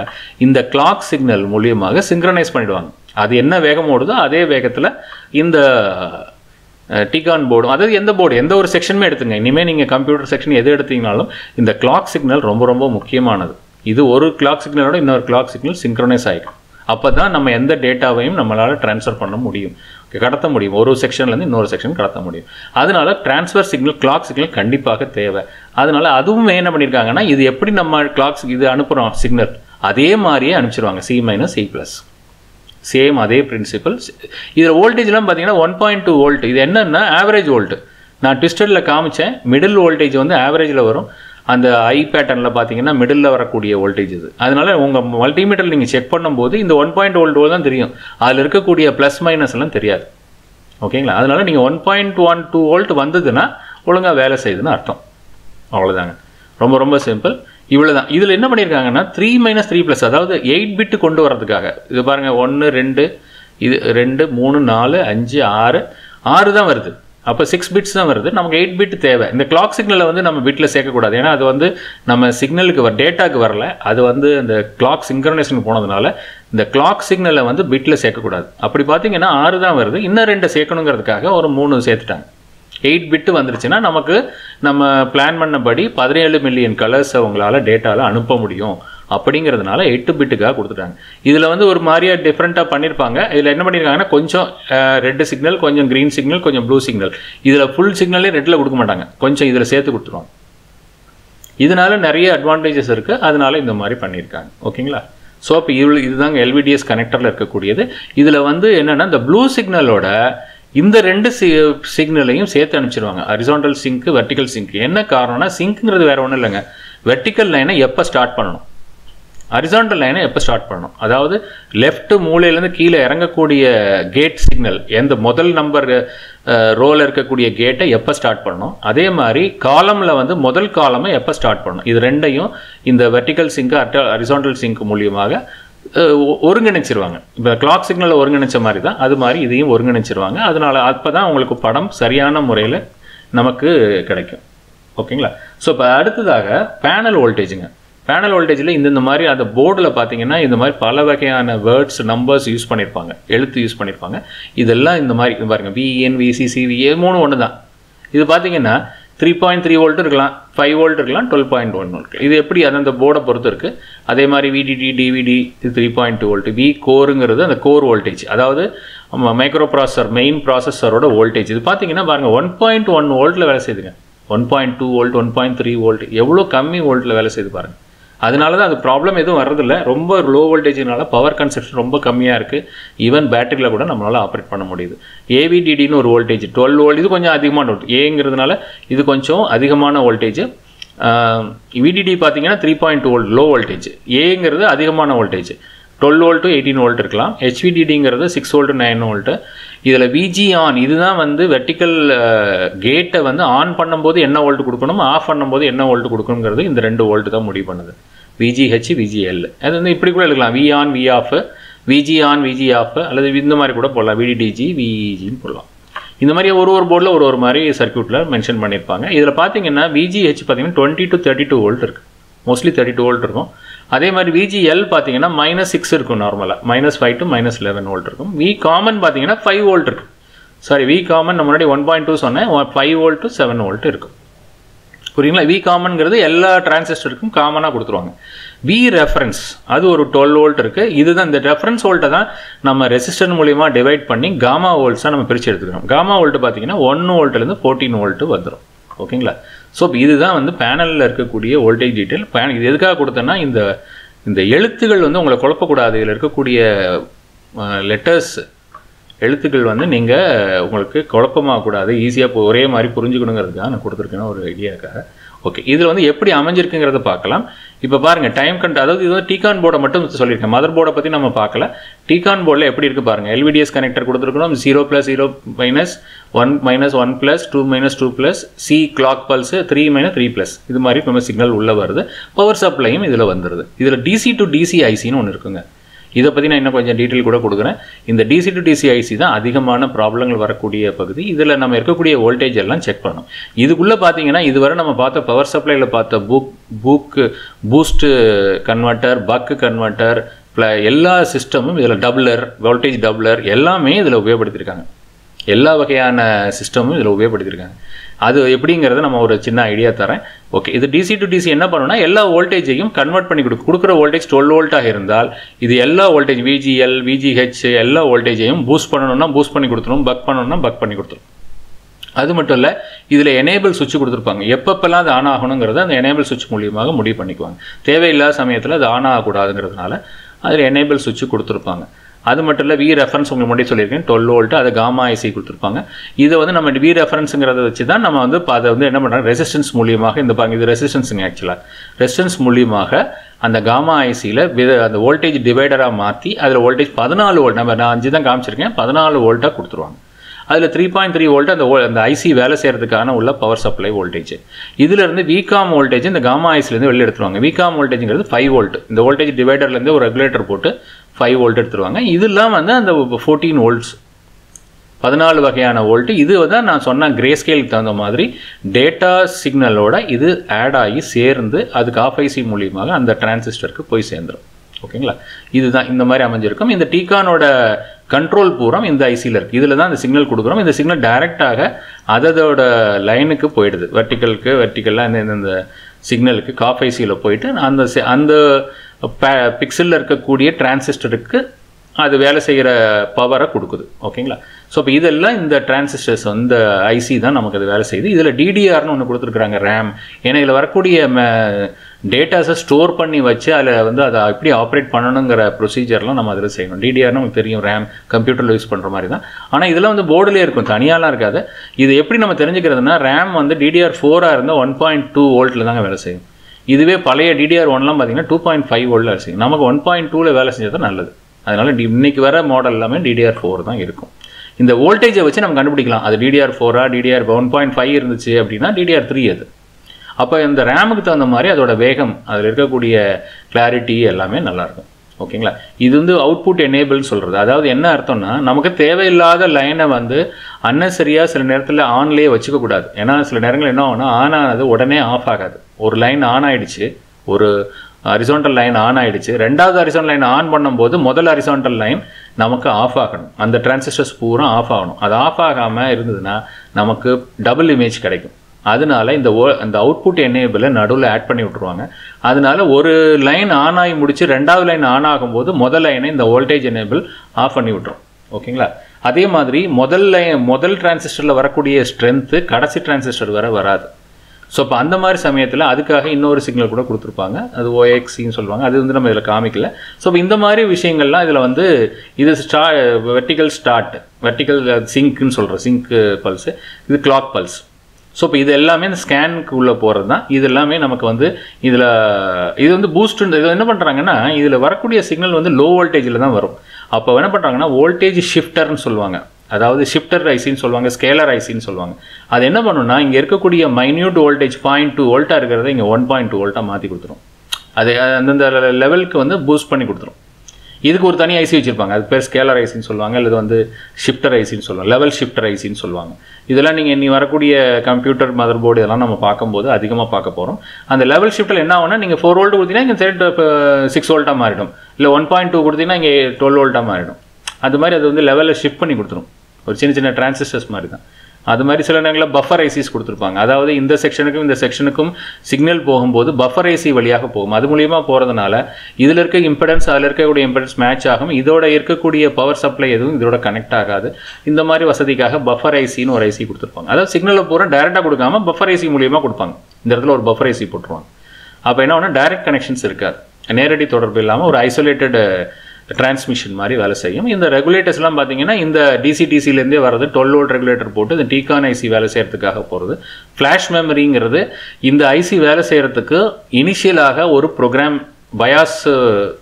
S1: இந்த கிளாக் சிக்னல் மூலியமாக சிங்க்ரனைஸ் பண்ணிடுவாங்க. அது என்ன வேகம் ஓடுதோ அதே வேகத்தில் இந்த டிகான் போர்டும் அதாவது எந்த போர்டு எந்த ஒரு செக்ஷனுமே எடுத்துங்க. இனிமேல் நீங்கள் கம்ப்யூட்டர் செக்ஷன் எது எடுத்தீங்கனாலும் இந்த கிளாக் சிக்னல் ரொம்ப ரொம்ப முக்கியமானது. இது ஒரு கிளாக் சிக்னலோட இன்னொரு கிளாக் சிக்னல் சிங்க்ரனைஸ் ஆகிடும் அப்போ தான் நம்ம எந்த டேட்டாவையும் நம்மளால் ட்ரான்ஸ்ஃபர் பண்ண முடியும். கடத்த முடியும். ஒரு செக்ஷன்லேருந்து இன்னொரு செக்ஷன் கடத்த முடியும். அதனால ட்ரான்ஸ்ஃபர் சிக்னல் கிளாக் சிக்னல் கண்டிப்பாக தேவை. அதனால் அதுவும் என்ன பண்ணியிருக்காங்கன்னா இது எப்படி நம்ம கிளாக்ஸ் இது அனுப்புகிறோம் சிக்னல் அதே மாதிரியே அனுப்பிச்சிருவாங்க. C minus C plus same அதே பிரின்சிபல் இதில் வோல்டேஜ்லாம் பார்த்தீங்கன்னா ஒன் பாயிண்ட் டூ வோல்ட் இது என்னென்னா ஆவரேஜ் வோல்ட்டு நான் ட்விஸ்டடில் காமிச்சேன். மிடில் வோல்டேஜ் வந்து ஆவரேஜில் வரும். அந்த ஐ பேட்டர்னில் பார்த்தீங்கன்னா மிடில் வரக்கூடிய வோல்டேஜ் இது. அதனால உங்கள் மல்டிமீட்டர் நீங்கள் செக் பண்ணும்போது இந்த ஒன் பாயிண்ட் வோல்ட் தான் தெரியும். அதில் இருக்கக்கூடிய ப்ளஸ் மைனஸ் எல்லாம் தெரியாது. ஓகேங்களா? அதனால நீங்கள் one point one two volt வந்ததுன்னா ஒழுங்காக வேலை செய்யுதுன்னு அர்த்தம். அவ்வளோதாங்க ரொம்ப ரொம்ப சிம்பிள் இவ்வளோ தான் இதில் என்ன பண்ணியிருக்காங்கன்னா த்ரீ மைனஸ் த்ரீ ப்ளஸ் அதாவது எயிட் பிட்டு கொண்டு வரதுக்காக இது பாருங்கள் ஒன்று ரெண்டு இது ரெண்டு மூணு நாலு அஞ்சு ஆறு ஆறு தான் வருது. அப்போ சிக்ஸ் பிட்ஸ் தான் வருது. நமக்கு எயிட் பிட் தேவை. இந்த கிளாக் சிக்னலை வந்து நம்ம பிட்டில் சேர்க்கக்கூடாது. ஏன்னா அது வந்து நம்ம சிக்னலுக்கு வர டேட்டாக்கு வரல. அது வந்து இந்த கிளாக் சிங்க்ரனைசேஷன் போனதுனால இந்த கிளாக் சிக்னலை வந்து பிட்டில் சேர்க்கக்கூடாது. அப்படி பார்த்தீங்கன்னா ஆறு தான் வருது. இன்னும் ரெண்டு சேர்க்கணுங்கிறதுக்காக ஒரு மூணு சேர்த்துட்டாங்க. எயிட் பிட்டு வந்துருச்சுன்னா நமக்கு நம்ம பிளான் பண்ணபடி பதினேழு மில்லியன் கலர்ஸ் அவங்களால டேட்டாவில் அனுப்ப முடியும். அப்படிங்கிறதுனால எட்டு பிட்டுக்காக கொடுத்துட்டாங்க. இதில் வந்து ஒரு மாதிரியா டிஃப்ரெண்ட்டாக பண்ணியிருப்பாங்க இதில் என்ன பண்ணியிருக்காங்கன்னா கொஞ்சம் ரெட் சிக்னல் கொஞ்சம் க்ரீன் சிக்னல் கொஞ்சம் ப்ளூ சிக்னல் இதில் ஃபுல் சிக்னலே ரெட்டில் கொடுக்க மாட்டாங்க. கொஞ்சம் இதில் சேர்த்து கொடுத்துருவாங்க. இதனால நிறைய அட்வான்டேஜஸ் இருக்குது அதனால இந்த மாதிரி பண்ணியிருக்காங்க ஓகேங்களா? ஸோ இப்போ இது இதுதாங்க எல்விடிஎஸ் கனெக்டரில் இருக்கக்கூடியது. இதில் வந்து என்னென்னா இந்த ப்ளூ சிக்னலோட இந்த ரெண்டு சி சிக்னலையும் சேர்த்து அனுப்பிச்சிருவாங்க. ஹரிசாண்டல் சிங்க்கு வெர்டிக்கல் சிங்க் என்ன காரணம்னா சிங்க்குங்கிறது வேறு ஒன்றும் இல்லைங்க. வெர்டிக்கல் லைனை எப்போ ஸ்டார்ட் பண்ணணும்? ஹரிசாண்டல் லைனை எப்போ ஸ்டார்ட் பண்ணணும்? அதாவது லெஃப்ட் மூலையிலேருந்து கீழே இறங்கக்கூடிய கேட் சிக்னல் எந்த முதல் நம்பர் ரோவில் இருக்கக்கூடிய கேட்டை எப்போ ஸ்டார்ட் பண்ணணும்? அதே மாதிரி காலமில் வந்து முதல் காலமை எப்போ ஸ்டார்ட் பண்ணணும்? இது ரெண்டையும் இந்த வெர்டிக்கல் சிங்க் ஹரிசாண்டல் சிங்க் மூலியமாக ஒருங்கிணைச்சிருவாங்க. இப்போ கிளாக் சிக்னலை ஒருங்கிணைச்ச மாதிரி தான் அது மாதிரி இதையும் ஒருங்கிணைச்சிருவாங்க. அதனால் அப்போ தான் உங்களுக்கு படம் சரியான முறையில் நமக்கு கிடைக்கும். ஓகேங்களா? ஸோ இப்போ அடுத்ததாக பேனல் வோல்டேஜுங்க பேனல் வோல்டேஜில் இந்த மாதிரி அந்த போர்டில் பார்த்தீங்கன்னா இந்த மாதிரி பல வகையான வேர்ட்ஸ் நம்பர்ஸ் யூஸ் பண்ணியிருப்பாங்க எழுத்து யூஸ் பண்ணியிருப்பாங்க இதெல்லாம் இந்த மாதிரி பாருங்கள் பாருங்க விஎன் விசிசி விஏ மூணு ஒன்று தான் இது பார்த்தீங்கன்னா த்ரீ பாயிண்ட் த்ரீ வோல்ட் இருக்கலாம் ஃபைவ் வோல்ட் இருக்கலாம் டுவெல் பாயிண்ட் ஒன் வோல்ட் இது எப்படி அந்தந்த அந்த போர்டை பொறுத்து இருக்குது அதே மாதிரி விடிடி டிவிடி இது three point two volt V கோருங்கிறது அந்த கோர் வோல்டேஜ் அதாவது மைக்ரோ ப்ராசஸர் மெயின் ப்ராசஸரோட வோல்டேஜ் இது பார்த்தீங்கன்னா பாருங்கள் ஒன் பாயிண்ட் ஒன் வோல்ட்டில் வேலை செய்யுதுங்க one point two volt one point three volt எவ்வளோ கம்மி வோல்ட்டில் வேலை செய்து பாருங்கள் அதனால தான் அது ப்ராப்ளம் எதுவும் வர்றதில்ல. ரொம்ப லோ வோல்டேஜ்னால பவர் கன்சப்ஷன் ரொம்ப கம்மியாக இருக்குது ஈவன் பேட்டரியில் கூட நம்மளால் ஆப்ரேட் பண்ண முடியுது. ஏவிடிடின்னு ஒரு வோல்டேஜ் டுவெல் வோல்ட் இது கொஞ்சம் அதிகமான வோல்ட் ஏங்கிறதுனால இது கொஞ்சம் அதிகமான வோல்டேஜ் விடிடி பார்த்தீங்கன்னா three point two volt low voltage ஏங்கிறது அதிகமான voltage twelve volt to eighteen volt இருக்கலாம். ஹெச்விடிடிங்கிறது சிக்ஸ் வோல்ட் நைன் வோல்ட்டு இதில் விஜி ஆன் இதுதான் வந்து வெர்டிக்கல் கேட்டை வந்து ஆன் பண்ணும்போது என்ன வோல்ட் கொடுக்கணும் ஆஃப் பண்ணும்போது என்ன வோல்ட் கொடுக்கணுங்கிறது இந்த ரெண்டு வோல்ட் தான் முடிவு பண்ணுது. விஜிஹெச் விஜிஎல் அது வந்து இப்படி கூட எடுக்கலாம் V on V off VG on VG off அல்லது இந்த மாதிரி கூட போடலாம். விடிடிஜி விஇஜின்னு போடலாம். இந்த மாதிரி ஒரு ஒரு போர்டில் ஒரு ஒரு மாதிரி சர்க்யூட்டில் மென்ஷன் பண்ணியிருப்பாங்க இதில் பார்த்தீங்கன்னா விஜிஹெச் பார்த்தீங்கன்னா twenty to thirty two volt இருக்குது மோஸ்ட்லி தேர்ட்டி டூ வோல்ட் இருக்கும். அதே மாதிரி விஜிஎல் பார்த்தீங்கன்னா மைனஸ் சிக்ஸ் இருக்கும் நார்மலாக minus five to minus eleven volt இருக்கும். வி காமன் பார்த்தீங்கன்னா ஃபைவ் வோல்ட் இருக்கும். சாரி வி காமன் நம்ம முன்னாடி ஒன் பாயிண்ட் டூ சொன்னேன். Five volt to seven volt இருக்கும். புரியுங்களா? வி காமன்ங்கிறது எல்லா டிரான்சிஸ்டருக்கும் காமனாக கொடுத்துருவாங்க. வி ரெஃபரன்ஸ் அது ஒரு டுவெல் வோல்ட் இருக்குது இதுதான் இந்த ரெஃபரன்ஸ் வோல்ட்டை தான் நம்ம ரெசிஸ்டர் மூலியமாக டிவைட் பண்ணி காமா வோல்ட்ஸாக நம்ம பிரித்து எடுத்துக்கிறோம். காமா வோல்ட்டு பார்த்தீங்கன்னா ஒன் வோல்ட்லேருந்து ஃபோர்டீன் வோல்ட்டு வந்துடும் ஓகேங்களா ஸோ இதுதான் வந்து பேனலில் இருக்கக்கூடிய வோல்டேஜ் டீட்டெயில் பேன் இது எதுக்காக கொடுத்தேன்னா இந்த இந்த எழுத்துகள் வந்து உங்களை குழப்பக்கூடாது. இதில் இருக்கக்கூடிய லெட்டர்ஸ் எழுத்துக்கள் வந்து நீங்கள் உங்களுக்கு குழப்பமாகக்கூடாது. ஈஸியாக ஒரே மாதிரி புரிஞ்சுக்கணுங்கிறதுக்காக நான் கொடுத்துருக்கேன். ஒரு ஐடியாக்காக ஓகே இதில் வந்து எப்படி அமைஞ்சிருக்குங்கிறத பார்க்கலாம். இப்போ பாருங்கள் டைம் கண்ட் அதாவது இது வந்து டீகான் போர்டை மட்டும் சொல்லியிருக்கேன். மதர் போர்டை பற்றி நம்ம பார்க்கல. டீகான் போர்டில் எப்படி இருக்குது பாருங்கள் எல்விடிஎஸ் கனெக்டர் கொடுத்துருக்கணும். Zero plus zero minus one minus one plus two minus two plus C clock pulse three minus three plus இது மாதிரி இப்போ சிக்னல் உள்ளே வருது. பவர் சப்ளையும் இதில் வந்துடுது இதில் டிசி டு டிசி ஐசின்னு ஒன்று இருக்குங்க. இதை பற்றி நான் இன்னும் கொஞ்சம் டீட்டெயில் கூட கொடுக்குறேன். இந்த டிசி டு டிசி ஐசி தான் அதிகமான ப்ராப்ளங்கள் வரக்கூடிய பகுதி. இதில் நம்ம இருக்கக்கூடிய வோல்டேஜ் எல்லாம் செக் பண்ணணும். இதுக்குள்ளே பார்த்தீங்கன்னா இதுவரை நம்ம பார்த்த பவர் சப்ளையில் பார்த்த buck buck boost converter buck converter எல்லா சிஸ்டமும் இதில் டபுளர் வோல்டேஜ் டபுளர் எல்லாமே இதில் உபயோகப்படுத்தியிருக்காங்க எல்லா வகையான சிஸ்டமும் இதில் உபயோகப்படுத்தியிருக்காங்க அது எப்படிங்கிறத நம்ம ஒரு சின்ன ஐடியா தரேன். ஓகே இது டிசி டு டிசி என்ன பண்ணுன்னா எல்லா வோல்டேஜையும் கன்வெர்ட் பண்ணி கொடுக்கும். கொடுக்குற வோல்டேஜ் டுவெல் வோல்ட்டாக இருந்தால் இது எல்லா வோல்டேஜ் விஜிஎல் விஜிஹெச் எல்லா வோல்டேஜையும் பூஸ்ட் பண்ணணும்னா பூஸ்ட் பண்ணி கொடுத்துரும். பக் பண்ணணும்னா பக் பண்ணி கொடுத்துரும். அது மட்டும் இல்லை இதில் எனேபிள் சுவிட்ச் கொடுத்துருப்பாங்க. எப்பப்பெல்லாம் அது ஆன் ஆகணுங்கிறத அந்த எனேபிள் சுவிட்ச் மூலியமாக முடிவு பண்ணிக்குவாங்க. தேவையில்லாத சமயத்தில் அது ஆன் ஆகக்கூடாதுங்கிறதுனால அதில் எனேபிள் சுவிட்ச் கொடுத்துருப்பாங்க. அது மட்டும் இல்லை வி ரெஃபரன்ஸ் உங்களுக்கு முன்னாடி சொல்லியிருக்கேன். டுவெல் வோல்ட்டு அது காமா ஐசி கொடுத்துருப்பாங்க. இதை வந்து நம்ம வி ரெஃபரன்ஸுங்கிறத வச்சு தான் நம்ம வந்து அதை வந்து என்ன பண்ணுறாங்க ரெசிஸ்டன்ஸ் மூலியமாக இந்த பாருங்க இது ரெசிஸ்டன்ஸுங்க ஆக்சுவலாக ரெசிஸ்டன்ஸ் மூலியமாக அந்த காமா ஐசியில் வித அந்த வோல்டேஜ் டிவைடராக மாற்றி அதில் வோல்டேஜ் பதினாலு வோல்ட் நம்ம நான் அஞ்சு தான் காமிச்சிருக்கேன். பதினாலு வோல்ட்டாக கொடுத்துருவாங்க. அதில் த்ரீ பாயிண்ட் த்ரீ வோல்ட் அந்த அந்த ஐசி வேலை செய்கிறதுக்கான உள்ள பவர் சப்ளை வோல்டேஜ் இதிலிருந்து வீக்காம் வோல்டேஜ் இந்த காமா ஐஸ்லேருந்து வெளியே எடுத்துருவாங்க. வீக்காம் வோல்டேஜ்ங்கிறது ஃபைவ் வோல்ட் இந்த வோல்டேஜ் டிவைடர்லேருந்து ஒரு ரெகுலேட்டர் போட்டு ஃபைவ் வோல்ட் எடுத்துருவாங்க. இதெல்லாம் வந்து அந்த ஃபோர்டீன் வோல்ட்ஸ் பதினாலு வகையான வோல்ட்டு இது தான் நான் சொன்ன கிரே ஸ்கேலுக்கு தகுந்த மாதிரி டேட்டா சிக்னலோட இது ஆட் ஆகி சேர்ந்து அதுக்கு ஆஃப் ஐசி மூலியமாக அந்த டிரான்சிஸ்டருக்கு போய் சேர்ந்துரும். ஓகேங்களா இதுதான். இந்த மாதிரி அமைஞ்சிருக்கும். இந்த டீகானோட கண்ட்ரோல் பூரா இந்த ஐசியில் இருக்குது இதில் தான் இந்த சிக்னல் கொடுக்குறோம். இந்த சிக்னல் டைரெக்டாக அதோட லைனுக்கு போயிடுது. வெர்டிக்கலுக்கு வெர்டிக்கலாக இந்த இந்த சிக்னலுக்கு காஃப் ஐசியில் போயிட்டு அந்த அந்த பிக்சலில் இருக்கக்கூடிய டிரான்சிஸ்டருக்கு அது வேலை செய்கிற பவரை கொடுக்குது. ஓகேங்களா? ஸோ இப்போ இதெல்லாம் இந்த டிரான்சிஸ்டர்ஸ் இந்த ஐசி தான் நமக்கு அது வேலை செய்யுது. இதில் டிடிஆர்னு ஒன்று கொடுத்துருக்குறாங்க ரேம் ஏன்னா இதில் வரக்கூடிய டேட்டாஸை ஸ்டோர் பண்ணி வச்சு அதில் வந்து அதை எப்படி ஆப்ரேட் பண்ணணுங்கிற ப்ரொசீஜர்லாம் நம்ம அதில் செய்யணும். டிடிஆர்னு நமக்கு தெரியும் ரேம் கம்ப்யூட்டரில் யூஸ் பண்ணுற மாதிரி தான். ஆனால் இதெல்லாம் வந்து போர்டுலேயே இருக்கும் தனியாலாம் இருக்காது. இது எப்படி நம்ம தெரிஞ்சுக்கிறதுனா ரேம் வந்து டிடிஆர் ஃபோராக இருந்தால் ஒன் பாயிண்ட் டூ வோல்ட்டில் தாங்க வேலை செய்யும். இதுவே பழைய டிடிஆர் ஒன்லாம் பார்த்தீங்கன்னா டூ பாயிண்ட் ஃபைவ் வோல்ட்டில் வேலை செய்யும். நமக்கு ஒன் பாயிண்ட் டூவில் வேலை செஞ்சது நல்லது. அதனால் டி- இன்னைக்கு வர மாடல் எல்லாமே டிடிஆர் ஃபோர் தான் இருக்கும். இந்த வோல்டேஜை வச்சு நம்ம கண்டுபிடிக்கலாம். அது டிடிஆர் ஃபோரா டிடிஆர் ஒன் பாயிண்ட் ஃபைவ் இருந்துச்சு அப்படின்னா டிடிஆர் த்ரீ அது. அப்போ இந்த ரேமுக்கு தகுந்த மாதிரி அதோட வேகம் அதில் இருக்கக்கூடிய கிளாரிட்டி எல்லாமே நல்லாயிருக்கும். ஓகேங்களா? இது வந்து அவுட்புட் எனேபிள் சொல்கிறது அதாவது என்ன அர்த்தம்னா நமக்கு தேவையில்லாத லைனை வந்து அன்னசரியாக சில நேரத்தில் ஆன்லேயே வச்சுக்கக்கூடாது ஏன்னா சில நேரங்கள் என்ன ஆகும்னா ஆன் ஆனது உடனே ஆஃப் ஆகாது. ஒரு லைன் ஆன் ஆகிடுச்சு ஒரு அரிசோண்டல் லைன் ஆன் ஆகிடுச்சு ரெண்டாவது ஹரிசாண்டல் லைன் ஆன் பண்ணும்போது முதல் அரிசோண்டல் லைன் நமக்கு ஆஃப் ஆகணும். அந்த டிரான்சிஸ்டர்ஸ் பூரா ஆஃப் ஆகணும். அது ஆஃப் ஆகாமல் இருந்ததுன்னா நமக்கு டபுள் இமேஜ் கிடைக்கும். அதனால இந்த ஓ அந்த அவுட்புட் எனேபிளை நடுவில் ஆட் பண்ணி விட்ருவாங்க அதனால ஒரு லைன் ஆன் ஆகி முடிச்சு ரெண்டாவது லைன் ஆன் ஆகும்போது முதல் லைனை இந்த வோல்டேஜ் எனேபிள் ஆஃப் பண்ணி விட்ரும் ஓகேங்களா? அதே மாதிரி முதல் லைன் முதல் டிரான்சிஸ்டரில் வரக்கூடிய ஸ்ட்ரென்த்து கடைசி டிரான்சிஸ்டர் வர வராது. ஸோ இப்போ அந்த மாதிரி சமயத்தில் அதுக்காக இன்னொரு சிக்னல் கூட கொடுத்துருப்பாங்க. அது ஓஎக்ஸின்னு சொல்லுவாங்க. அது வந்து நம்ம இதில் காமிக்கல. ஸோ இப்போ இந்த மாதிரி விஷயங்கள்லாம் இதில் வந்து இது ஸ்டா வெர்டிக்கல் ஸ்டார்ட் வெர்டிக்கல் சிங்க்னு சொல்கிறோம் சிங்க் பல்ஸு இது கிளாக் பல்ஸ் ஸோ இப்போ இது எல்லாமே இந்த ஸ்கேனுக்கு உள்ளே போகிறது தான் இது எல்லாமே நமக்கு வந்து இதில் இது வந்து பூஸ்ட் இது என்ன பண்ணுறாங்கன்னா இதில் வரக்கூடிய சிக்னல் வந்து லோ வோல்டேஜில் தான் வரும். அப்போ என்ன பண்ணுறாங்கன்னா வோல்டேஜ் ஷிஃப்டர்னு சொல்லுவாங்க. அதாவது ஷிஃப்டர் ஐசின்னு சொல்லுவாங்க ஸ்கேலர் ஐசின்னு சொல்லுவாங்க. அது என்ன பண்ணுன்னா இங்கே இருக்கக்கூடிய மைன்யூட் வோல்டேஜ் பாயிண்ட் டூ வோல்ட்டாக இருக்கிறத இங்கே ஒன் பாயிண்ட் டூ வோல்ட்டாக மாற்றி கொடுத்துரும். அது அந்தந்த லெவலுக்கு வந்து பூஸ்ட் பண்ணி கொடுத்துரும். இதுக்கு ஒரு தனி ஐசி வச்சுருப்பாங்க. அது பேர் ஸ்கேலர் ஐசின்னு சொல்லுவாங்க அல்லது வந்து ஷிஃப்டர் ஐசின்னு சொல்லுவாங்க லெவல் ஷிஃப்டர் ஐசின்னு சொல்லுவாங்க. இதெல்லாம் நீங்கள் இனி வரக்கூடிய கம்ப்யூட்டர் மதர் போர்டு இதெல்லாம் நம்ம பார்க்கும்போது அதிகமாக பார்க்க போகிறோம் அந்த லெவல் ஷிஃப்ட்டில் என்ன ஆகும்னா நீங்கள் ஃபோர் வோல்ட் கொடுத்தீங்கன்னா இங்கே சைடு சிக்ஸ் வோல்ட்டாக மாறிடும். இல்லை ஒன் பாயிண்ட் டூ கொடுத்தீங்கன்னா இங்கே டுவெல் வோல்ட்டாக மாறிடும். அது மாதிரி அது வந்து லெவலில் ஷிஃப்ட் பண்ணி கொடுத்துரும். ஒரு சின்ன சின்ன டிரான்சிஸ்டர்ஸ் மாதிரி தான். அது மாதிரி சில நேரங்களில் பஃபர் ஐசிஸ் கொடுத்துருப்பாங்க. அதாவது இந்த செக்ஷனுக்கும் இந்த செக்ஷனுக்கும் சிக்னல் போகும்போது பஃபர் ஐசி வழியாக போகும். அது மூலியமாக போகிறதுனால இதில் இருக்க இம்படன்ஸ் அதில் இருக்கக்கூடிய இம்படன்ஸ் மேட்ச் ஆகும். இதோட இருக்கக்கூடிய பவர் சப்ளை எதுவும் இதோட கனெக்ட் ஆகாது. இந்த மாதிரி வசதிக்காக பஃபர் ஐசின்னு ஒரு ஐசி கொடுத்துருப்பாங்க. அதாவது சிக்னலில் பூரா டேரெக்டாக கொடுக்காம பஃபர் ஐசி மூலியமாக கொடுப்பாங்க. இந்த இடத்துல ஒரு பஃபர் ஐசி போட்டுருவாங்க. அப்போ என்ன ஒன்று டைரக்ட் கனெக்ஷன்ஸ் இருக்காது. நேரடி தொடர்பு இல்லாமல் ஒரு ஐசோலேட்டட் டிரான்ஸ்மிஷன் மாதிரி வேலை செய்யும். இந்த ரெகுலேட்டர்ஸ்லாம் பார்த்தீங்கன்னா இந்த டிசிடிசிலேருந்தே வர்றது டுவெல் ஓல்ட் ரெகுலேட்டர் போட்டு இந்த டீகான் ஐசி வேலை செய்கிறதுக்காக போகிறது ஃப்ளாஷ் மெமரிங்கிறது இந்த ஐசி வேலை செய்கிறதுக்கு இனிஷியலாக ஒரு ப்ரோக்ராம் பயாஸ்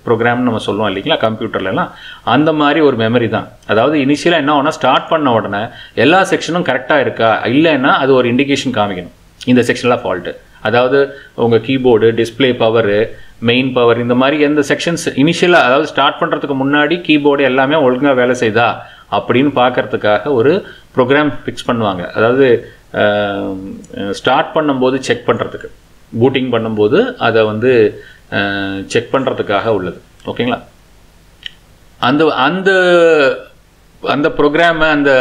S1: ப்ரோக்ராம்னு நம்ம சொல்லுவோம் இல்லைங்களா கம்ப்யூட்டர்லலாம் அந்த மாதிரி ஒரு மெமரி தான். அதாவது இனிஷியலாக என்ன ஆகும்னா ஸ்டார்ட் பண்ண உடனே எல்லா செக்ஷனும் கரெக்டாக இருக்கா இல்லைன்னா அது ஒரு இண்டிகேஷன் காமிக்கணும். இந்த செக்ஷனில் ஃபால்ட்டு அதாவது உங்கள் keyboard display power main power இந்த மாதிரி எந்த செக்ஷன்ஸ் இனிஷியலாக அதாவது ஸ்டார்ட் பண்ணுறதுக்கு முன்னாடி கீபோர்டு எல்லாமே ஒழுங்காக வேலை செய்தா அப்படின்னு பார்க்கறதுக்காக ஒரு ப்ரோக்ராம் ஃபிக்ஸ் பண்ணுவாங்க. அதாவது ஸ்டார்ட் பண்ணும்போது செக் பண்ணுறதுக்கு பூட்டிங் பண்ணும்போது அதை வந்து செக் பண்ணுறதுக்காக உள்ளது. ஓகேங்களா? அந்த அந்த அந்த ப்ரோக்ராமை அந்த